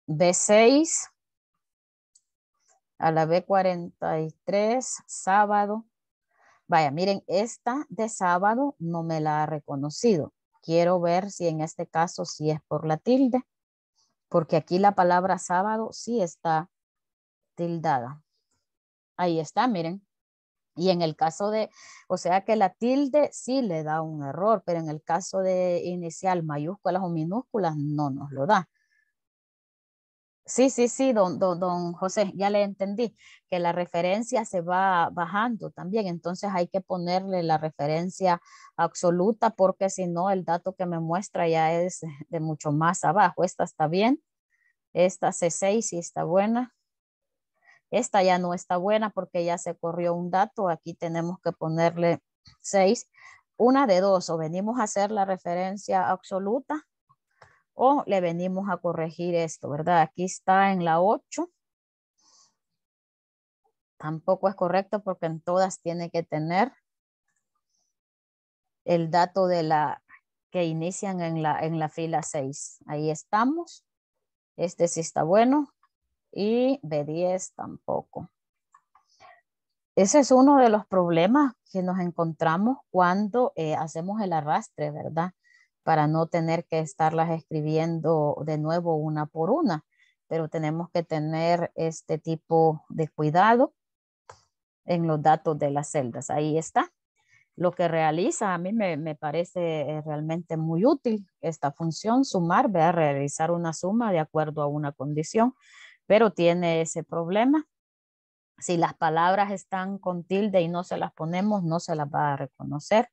B6 a la B43, sábado. Vaya, miren, esta de sábado no me la ha reconocido. Quiero ver si en este caso sí es por la tilde, porque aquí la palabra sábado sí está tildada. Ahí está, miren. Y en el caso de, o sea que la tilde sí le da un error, pero en el caso de inicial mayúsculas o minúsculas no nos lo da. Sí, sí, sí, don, don, José, ya le entendí que la referencia se va bajando también, entonces hay que ponerle la referencia absoluta porque si no el dato que me muestra ya es de mucho más abajo. Esta está bien, esta C6 sí está buena. Esta ya no está buena porque ya se corrió un dato, aquí tenemos que ponerle 6. Una de dos, o venimos a hacer la referencia absoluta o le venimos a corregir esto, ¿verdad? Aquí está en la 8. Tampoco es correcto porque en todas tiene que tener el dato de la que inician en la, en la fila 6. Ahí estamos. Este sí está bueno. Y B10 tampoco. Ese es uno de los problemas que nos encontramos cuando eh, hacemos el arrastre, ¿verdad? Para no tener que estarlas escribiendo de nuevo una por una, pero tenemos que tener este tipo de cuidado en los datos de las celdas. Ahí está. Lo que realiza a mí me, parece eh, realmente muy útil esta función, sumar, a realizar una suma de acuerdo a una condición, pero tiene ese problema Si las palabras están con tilde y no se las ponemos, no se las va a reconocer.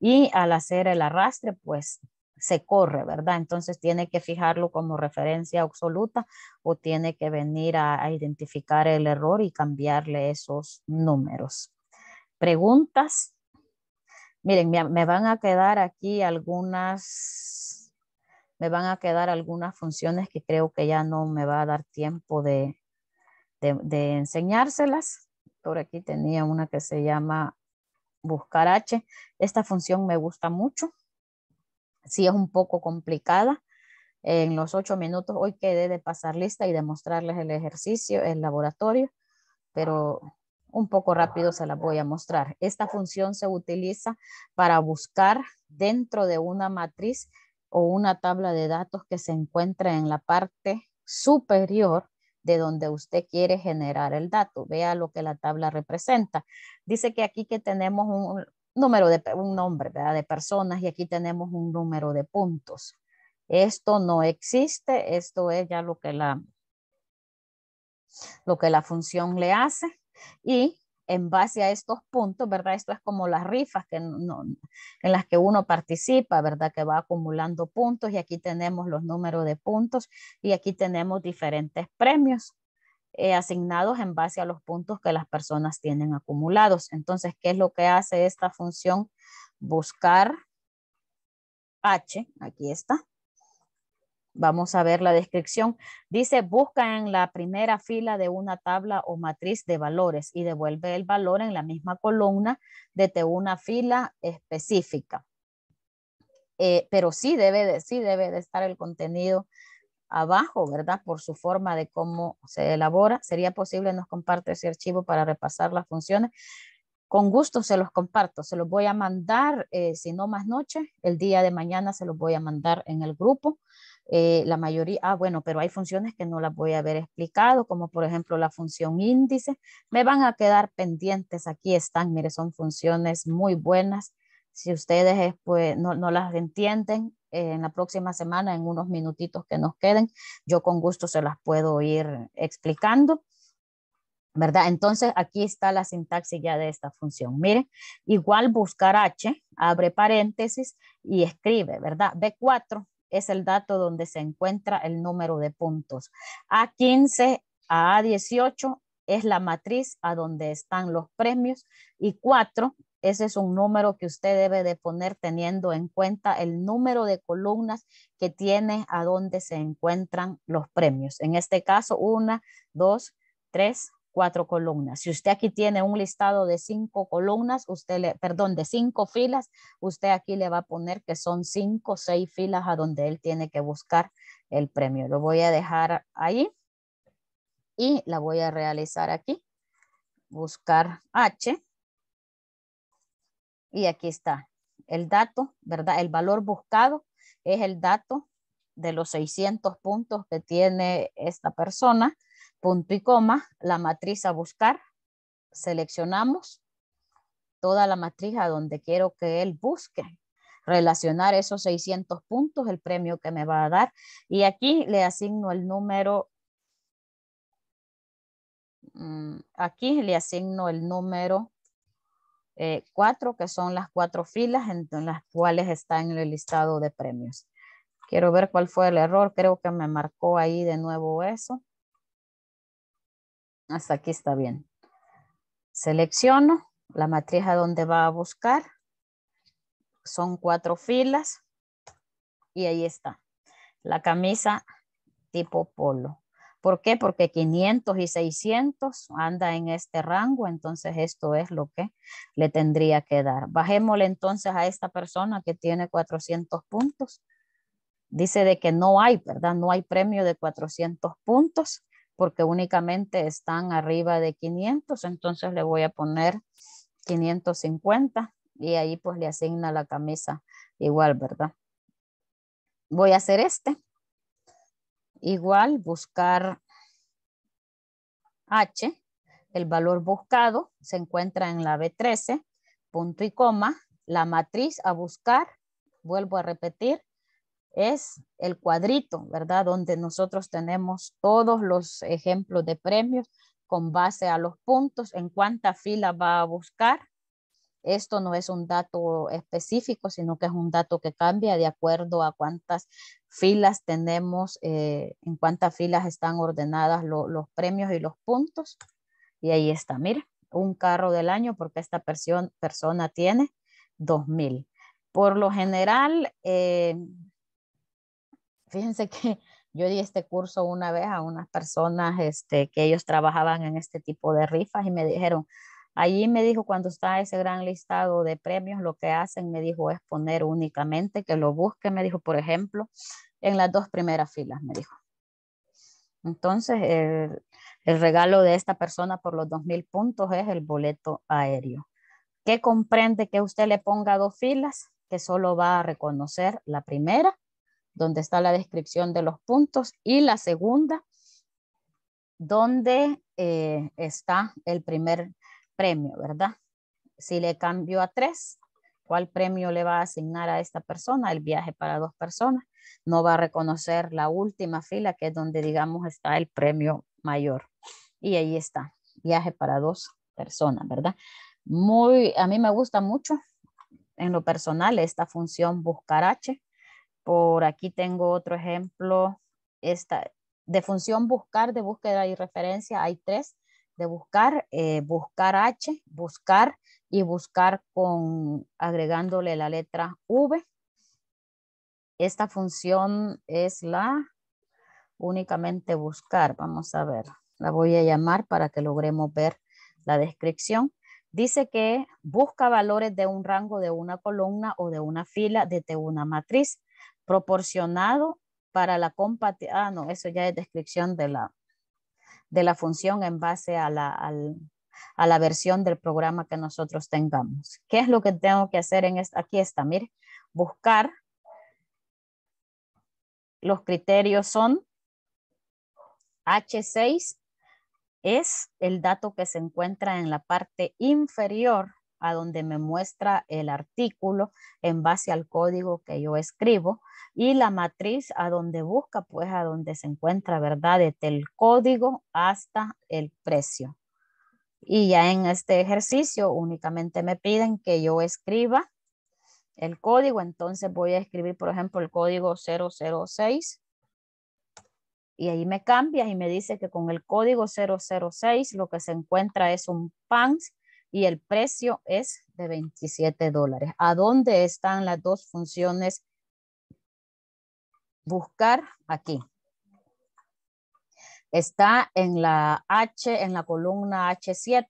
Y al hacer el arrastre, pues se corre, ¿verdad? Entonces tiene que fijarlo como referencia absoluta o tiene que venir a, identificar el error y cambiarle esos números. Preguntas. Miren, me, van a quedar aquí algunas, me van a quedar algunas funciones que creo que ya no me va a dar tiempo de, de enseñárselas. Por aquí tenía una que se llama buscar H. Esta función me gusta mucho sí es un poco complicada. En los ocho minutos hoy quedé de pasar lista y de mostrarles el ejercicio, el laboratorio, pero un poco rápido se la voy a mostrar. Esta función se utiliza para buscar dentro de una matriz o una tabla de datos que se encuentra en la parte superior de donde usted quiere generar el dato. Vea lo que la tabla representa. Dice que aquí que tenemos un, número de un nombre de personas y aquí tenemos un número de puntos. Esto no existe, esto es ya lo que la, lo que la función le hace y en base a estos puntos, ¿verdad? Esto es como las rifas que en las que uno participa, ¿verdad? Que va acumulando puntos y aquí tenemos los números de puntos y aquí tenemos diferentes premios. Eh, asignados en base a los puntos que las personas tienen acumulados. Entonces, ¿qué es lo que hace esta función? Buscar H, aquí está. Vamos a ver la descripción. Dice, busca en la primera fila de una tabla o matriz de valores y devuelve el valor en la misma columna desde una fila específica. Eh, pero sí debe, de, sí debe de estar el contenido abajo, ¿verdad? Por su forma de cómo se elabora. ¿Sería posible nos comparte ese archivo para repasar las funciones? Con gusto se los comparto. Se los voy a mandar, eh, si no más noche, el día de mañana se los voy a mandar en el grupo. Eh, la mayoría, ah, bueno, pero hay funciones que no las voy a haber explicado, como por ejemplo la función índice. Me van a quedar pendientes. Aquí están, mire, son funciones muy buenas. Si ustedes pues, no, no las entienden, en la próxima semana, en unos minutitos que nos queden, yo con gusto se las puedo ir explicando. ¿verdad? Entonces aquí está la sintaxis ya de esta función. Miren, igual buscar H, abre paréntesis y escribe, ¿verdad? B4 es el dato donde se encuentra el número de puntos. A15 a A18 es la matriz a donde están los premios y 4 ese es un número que usted debe de poner teniendo en cuenta el número de columnas que tiene a donde se encuentran los premios. En este caso, una, dos, tres, cuatro columnas. Si usted aquí tiene un listado de cinco columnas, usted le, perdón, de cinco filas, usted aquí le va a poner que son cinco, seis filas a donde él tiene que buscar el premio. Lo voy a dejar ahí y la voy a realizar aquí. Buscar H y aquí está el dato, ¿verdad? El valor buscado es el dato de los 600 puntos que tiene esta persona, punto y coma, la matriz a buscar, seleccionamos toda la matriz a donde quiero que él busque, relacionar esos 600 puntos, el premio que me va a dar, y aquí le asigno el número, mm, aquí le asigno el número eh, cuatro, que son las cuatro filas en, las cuales está en el listado de premios. Quiero ver cuál fue el error. Creo que me marcó ahí de nuevo eso. Hasta aquí está bien. Selecciono la matriz a donde va a buscar. Son cuatro filas. Y ahí está. La camisa tipo polo. ¿Por qué? Porque 500 y 600 anda en este rango, entonces esto es lo que le tendría que dar. Bajémosle entonces a esta persona que tiene 400 puntos. Dice de que no hay, ¿verdad? No hay premio de 400 puntos porque únicamente están arriba de 500, entonces le voy a poner 550 y ahí pues le asigna la camisa igual, ¿verdad? Voy a hacer este. Igual buscar H, el valor buscado se encuentra en la B13, punto y coma, la matriz a buscar, vuelvo a repetir, es el cuadrito, ¿verdad? Donde nosotros tenemos todos los ejemplos de premios con base a los puntos, en cuántas filas va a buscar. Esto no es un dato específico, sino que es un dato que cambia de acuerdo a cuántas filas tenemos, eh, en cuántas filas están ordenadas los premios y los puntos. Y ahí está, mire, un carro del año porque esta persona tiene 2000. Por lo general, eh, fíjense que yo di este curso una vez a unas personas este, que ellos trabajaban en este tipo de rifas y me dijeron, allí me dijo cuando está ese gran listado de premios, lo que hacen, me dijo, es poner únicamente que lo busque, me dijo, por ejemplo, en las dos primeras filas, me dijo. Entonces, el, el regalo de esta persona por los 2.000 puntos es el boleto aéreo. ¿Qué comprende que usted le ponga dos filas? Que solo va a reconocer la primera donde está la descripción de los puntos, y la segunda, donde eh, está el primer premio, ¿verdad? Si le cambio a tres, ¿cuál premio le va a asignar a esta persona? El viaje para dos personas. No va a reconocer la última fila, que es donde, digamos, está el premio mayor. Y ahí está, viaje para dos personas, ¿verdad? Muy, a mí me gusta mucho en lo personal esta función buscar H por aquí tengo otro ejemplo. Esta, de función buscar, de búsqueda y referencia, hay tres. De buscar, eh, buscar H, buscar y buscar con agregándole la letra V. Esta función es la únicamente buscar. Vamos a ver, la voy a llamar para que logremos ver la descripción. Dice que busca valores de un rango de una columna o de una fila desde una matriz proporcionado para la compatibilidad. Ah, no, eso ya es descripción de la, de la función en base a la, a la versión del programa que nosotros tengamos. ¿Qué es lo que tengo que hacer en esta? Aquí está, mire, buscar. Los criterios son H6 es el dato que se encuentra en la parte inferior a donde me muestra el artículo en base al código que yo escribo y la matriz a donde busca, pues a donde se encuentra, ¿verdad? Desde el código hasta el precio. Y ya en este ejercicio únicamente me piden que yo escriba el código, entonces voy a escribir, por ejemplo, el código 006 y ahí me cambia y me dice que con el código 006 lo que se encuentra es un PANS y el precio es de 27 dólares. ¿A dónde están las dos funciones? Buscar aquí. Está en la H, en la columna H7,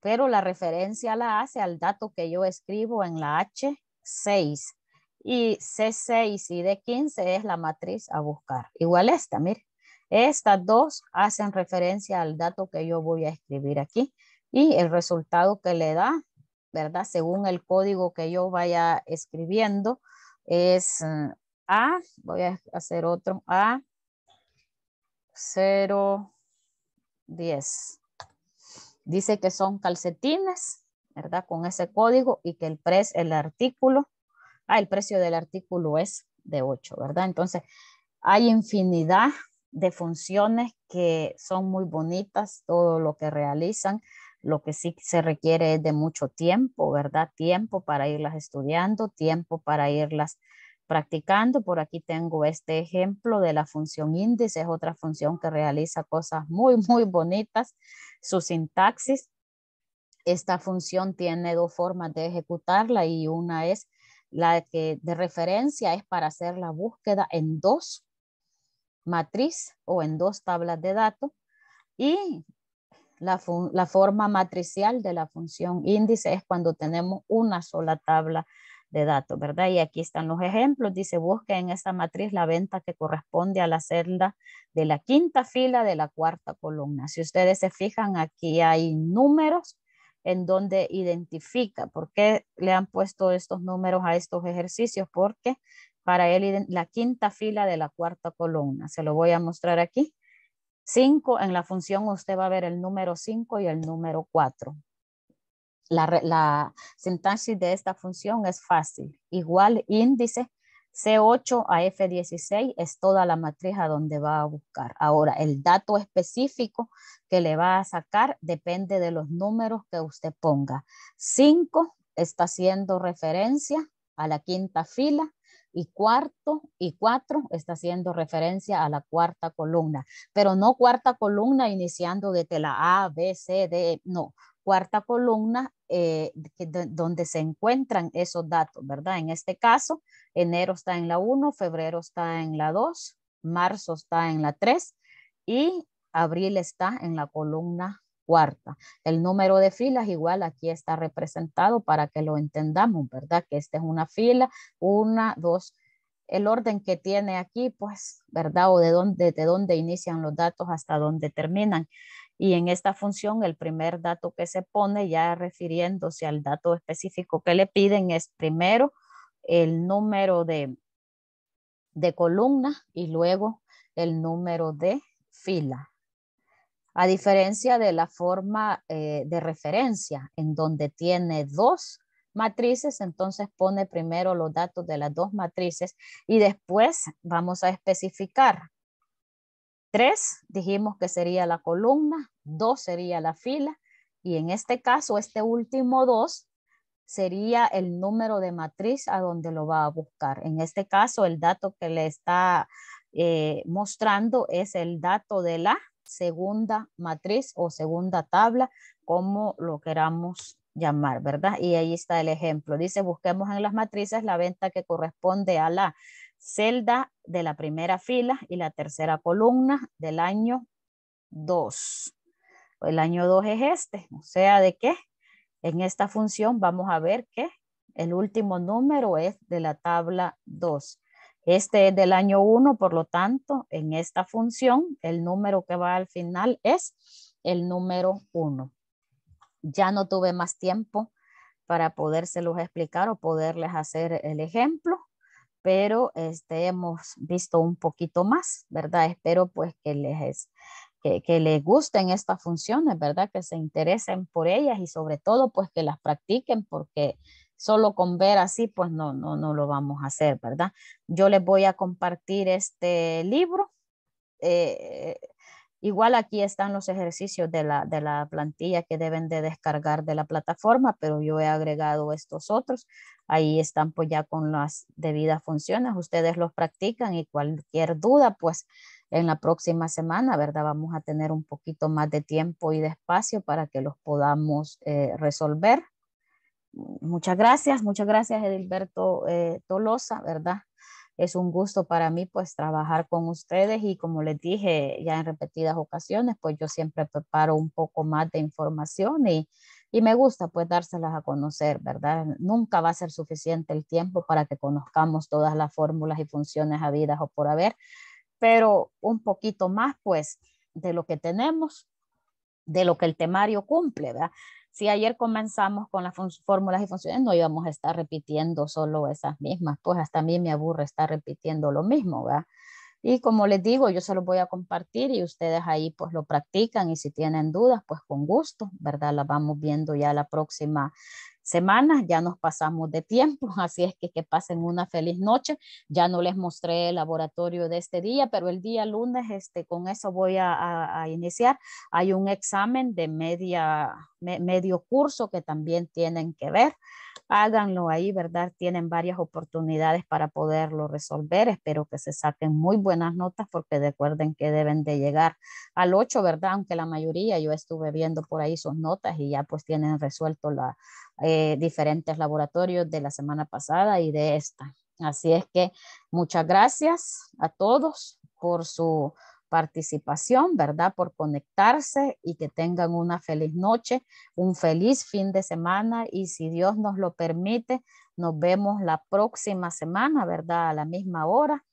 pero la referencia la hace al dato que yo escribo en la H6 y C6 y D15 es la matriz a buscar. Igual esta, mire. Estas dos hacen referencia al dato que yo voy a escribir aquí y el resultado que le da, ¿verdad? Según el código que yo vaya escribiendo, es eh, A, voy a hacer otro, A 010. Dice que son calcetines, ¿verdad? Con ese código y que el el artículo, ah, el precio del artículo es de 8, ¿verdad? Entonces, hay infinidad de funciones que son muy bonitas, todo lo que realizan. Lo que sí se requiere es de mucho tiempo, ¿verdad? Tiempo para irlas estudiando, tiempo para irlas practicando. Por aquí tengo este ejemplo de la función índice, es otra función que realiza cosas muy, muy bonitas. Su sintaxis. Esta función tiene dos formas de ejecutarla y una es la que de referencia es para hacer la búsqueda en dos matriz o en dos tablas de datos y la, forma matricial de la función índice es cuando tenemos una sola tabla de datos, ¿verdad? Y aquí están los ejemplos. Dice, busque en esta matriz la venta que corresponde a la celda de la quinta fila de la cuarta columna. Si ustedes se fijan, aquí hay números en donde identifica. ¿Por qué le han puesto estos números a estos ejercicios? Porque para él la quinta fila de la cuarta columna. Se lo voy a mostrar aquí. 5, en la función usted va a ver el número 5 y el número 4. La, la, sintaxis de esta función es fácil. Igual índice C8 a F16 es toda la matriz a donde va a buscar. Ahora, el dato específico que le va a sacar depende de los números que usted ponga. 5 está haciendo referencia a la quinta fila y cuarto y cuatro está haciendo referencia a la cuarta columna, pero no cuarta columna iniciando desde la A, B, C, D, no, cuarta columna eh, donde se encuentran esos datos, ¿verdad? En este caso, enero está en la 1, febrero está en la 2, marzo está en la 3 y abril está en la columna cuarta. El número de filas igual aquí está representado para que lo entendamos, ¿verdad? Que esta es una fila, una, dos, el orden que tiene aquí, pues, ¿verdad? O de dónde, de dónde inician los datos hasta dónde terminan. Y en esta función, el primer dato que se pone, ya refiriéndose al dato específico que le piden, es primero el número de, de columna y luego el número de fila. A diferencia de la forma eh, de referencia, en donde tiene dos matrices, entonces pone primero los datos de las dos matrices y después vamos a especificar. Tres, dijimos que sería la columna, dos sería la fila y en este caso, este último dos sería el número de matriz a donde lo va a buscar. En este caso, el dato que le está eh, mostrando es el dato de la segunda matriz o segunda tabla, como lo queramos llamar, ¿verdad? Y ahí está el ejemplo. Dice, busquemos en las matrices la venta que corresponde a la celda de la primera fila y la tercera columna del año 2. El año 2 es este, o sea, ¿de qué? En esta función vamos a ver que el último número es de la tabla 2. Este es del año 1, por lo tanto, en esta función, el número que va al final es el número 1. Ya no tuve más tiempo para podérselos explicar o poderles hacer el ejemplo, pero este, hemos visto un poquito más, ¿verdad? Espero pues que les, que, les gusten estas funciones, ¿verdad? Que se interesen por ellas y sobre todo pues que las practiquen porque solo con ver así, pues no, no, no lo vamos a hacer, ¿verdad? Yo les voy a compartir este libro. Eh, igual aquí están los ejercicios de la, de la plantilla que deben de descargar de la plataforma, pero yo he agregado estos otros. Ahí están pues ya con las debidas funciones. Ustedes los practican y cualquier duda, pues en la próxima semana, ¿verdad? Vamos a tener un poquito más de tiempo y de espacio para que los podamos eh, resolver muchas gracias, muchas gracias Edilberto eh, Tolosa, ¿verdad? Es un gusto para mí pues trabajar con ustedes y como les dije ya en repetidas ocasiones, pues yo siempre preparo un poco más de información y, y me gusta pues dárselas a conocer, ¿verdad? Nunca va a ser suficiente el tiempo para que conozcamos todas las fórmulas y funciones habidas o por haber, pero un poquito más pues de lo que tenemos, de lo que el temario cumple, ¿verdad? Si ayer comenzamos con las fórmulas y funciones, no íbamos a estar repitiendo solo esas mismas, pues hasta a mí me aburre estar repitiendo lo mismo, ¿verdad? Y como les digo, yo se los voy a compartir y ustedes ahí pues lo practican y si tienen dudas, pues con gusto, ¿verdad? Las vamos viendo ya la próxima semanas, ya nos pasamos de tiempo, así es que que pasen una feliz noche. Ya no les mostré el laboratorio de este día, pero el día lunes, este, con eso voy a, a, iniciar. Hay un examen de media, medio curso que también tienen que ver háganlo ahí, ¿verdad? Tienen varias oportunidades para poderlo resolver. Espero que se saquen muy buenas notas porque recuerden que deben de llegar al 8, ¿verdad? Aunque la mayoría, yo estuve viendo por ahí sus notas y ya pues tienen resuelto la, eh, diferentes laboratorios de la semana pasada y de esta. Así es que muchas gracias a todos por su participación, ¿verdad? Por conectarse y que tengan una feliz noche, un feliz fin de semana y si Dios nos lo permite, nos vemos la próxima semana, ¿verdad? A la misma hora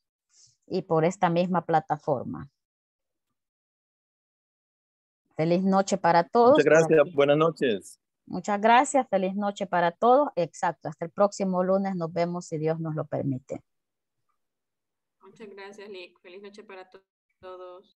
y por esta misma plataforma. Feliz noche para todos. Muchas gracias, buenas noches. Muchas gracias, feliz noche para todos. Exacto, hasta el próximo lunes nos vemos si Dios nos lo permite. Muchas gracias, Lick. Feliz noche para todos todos.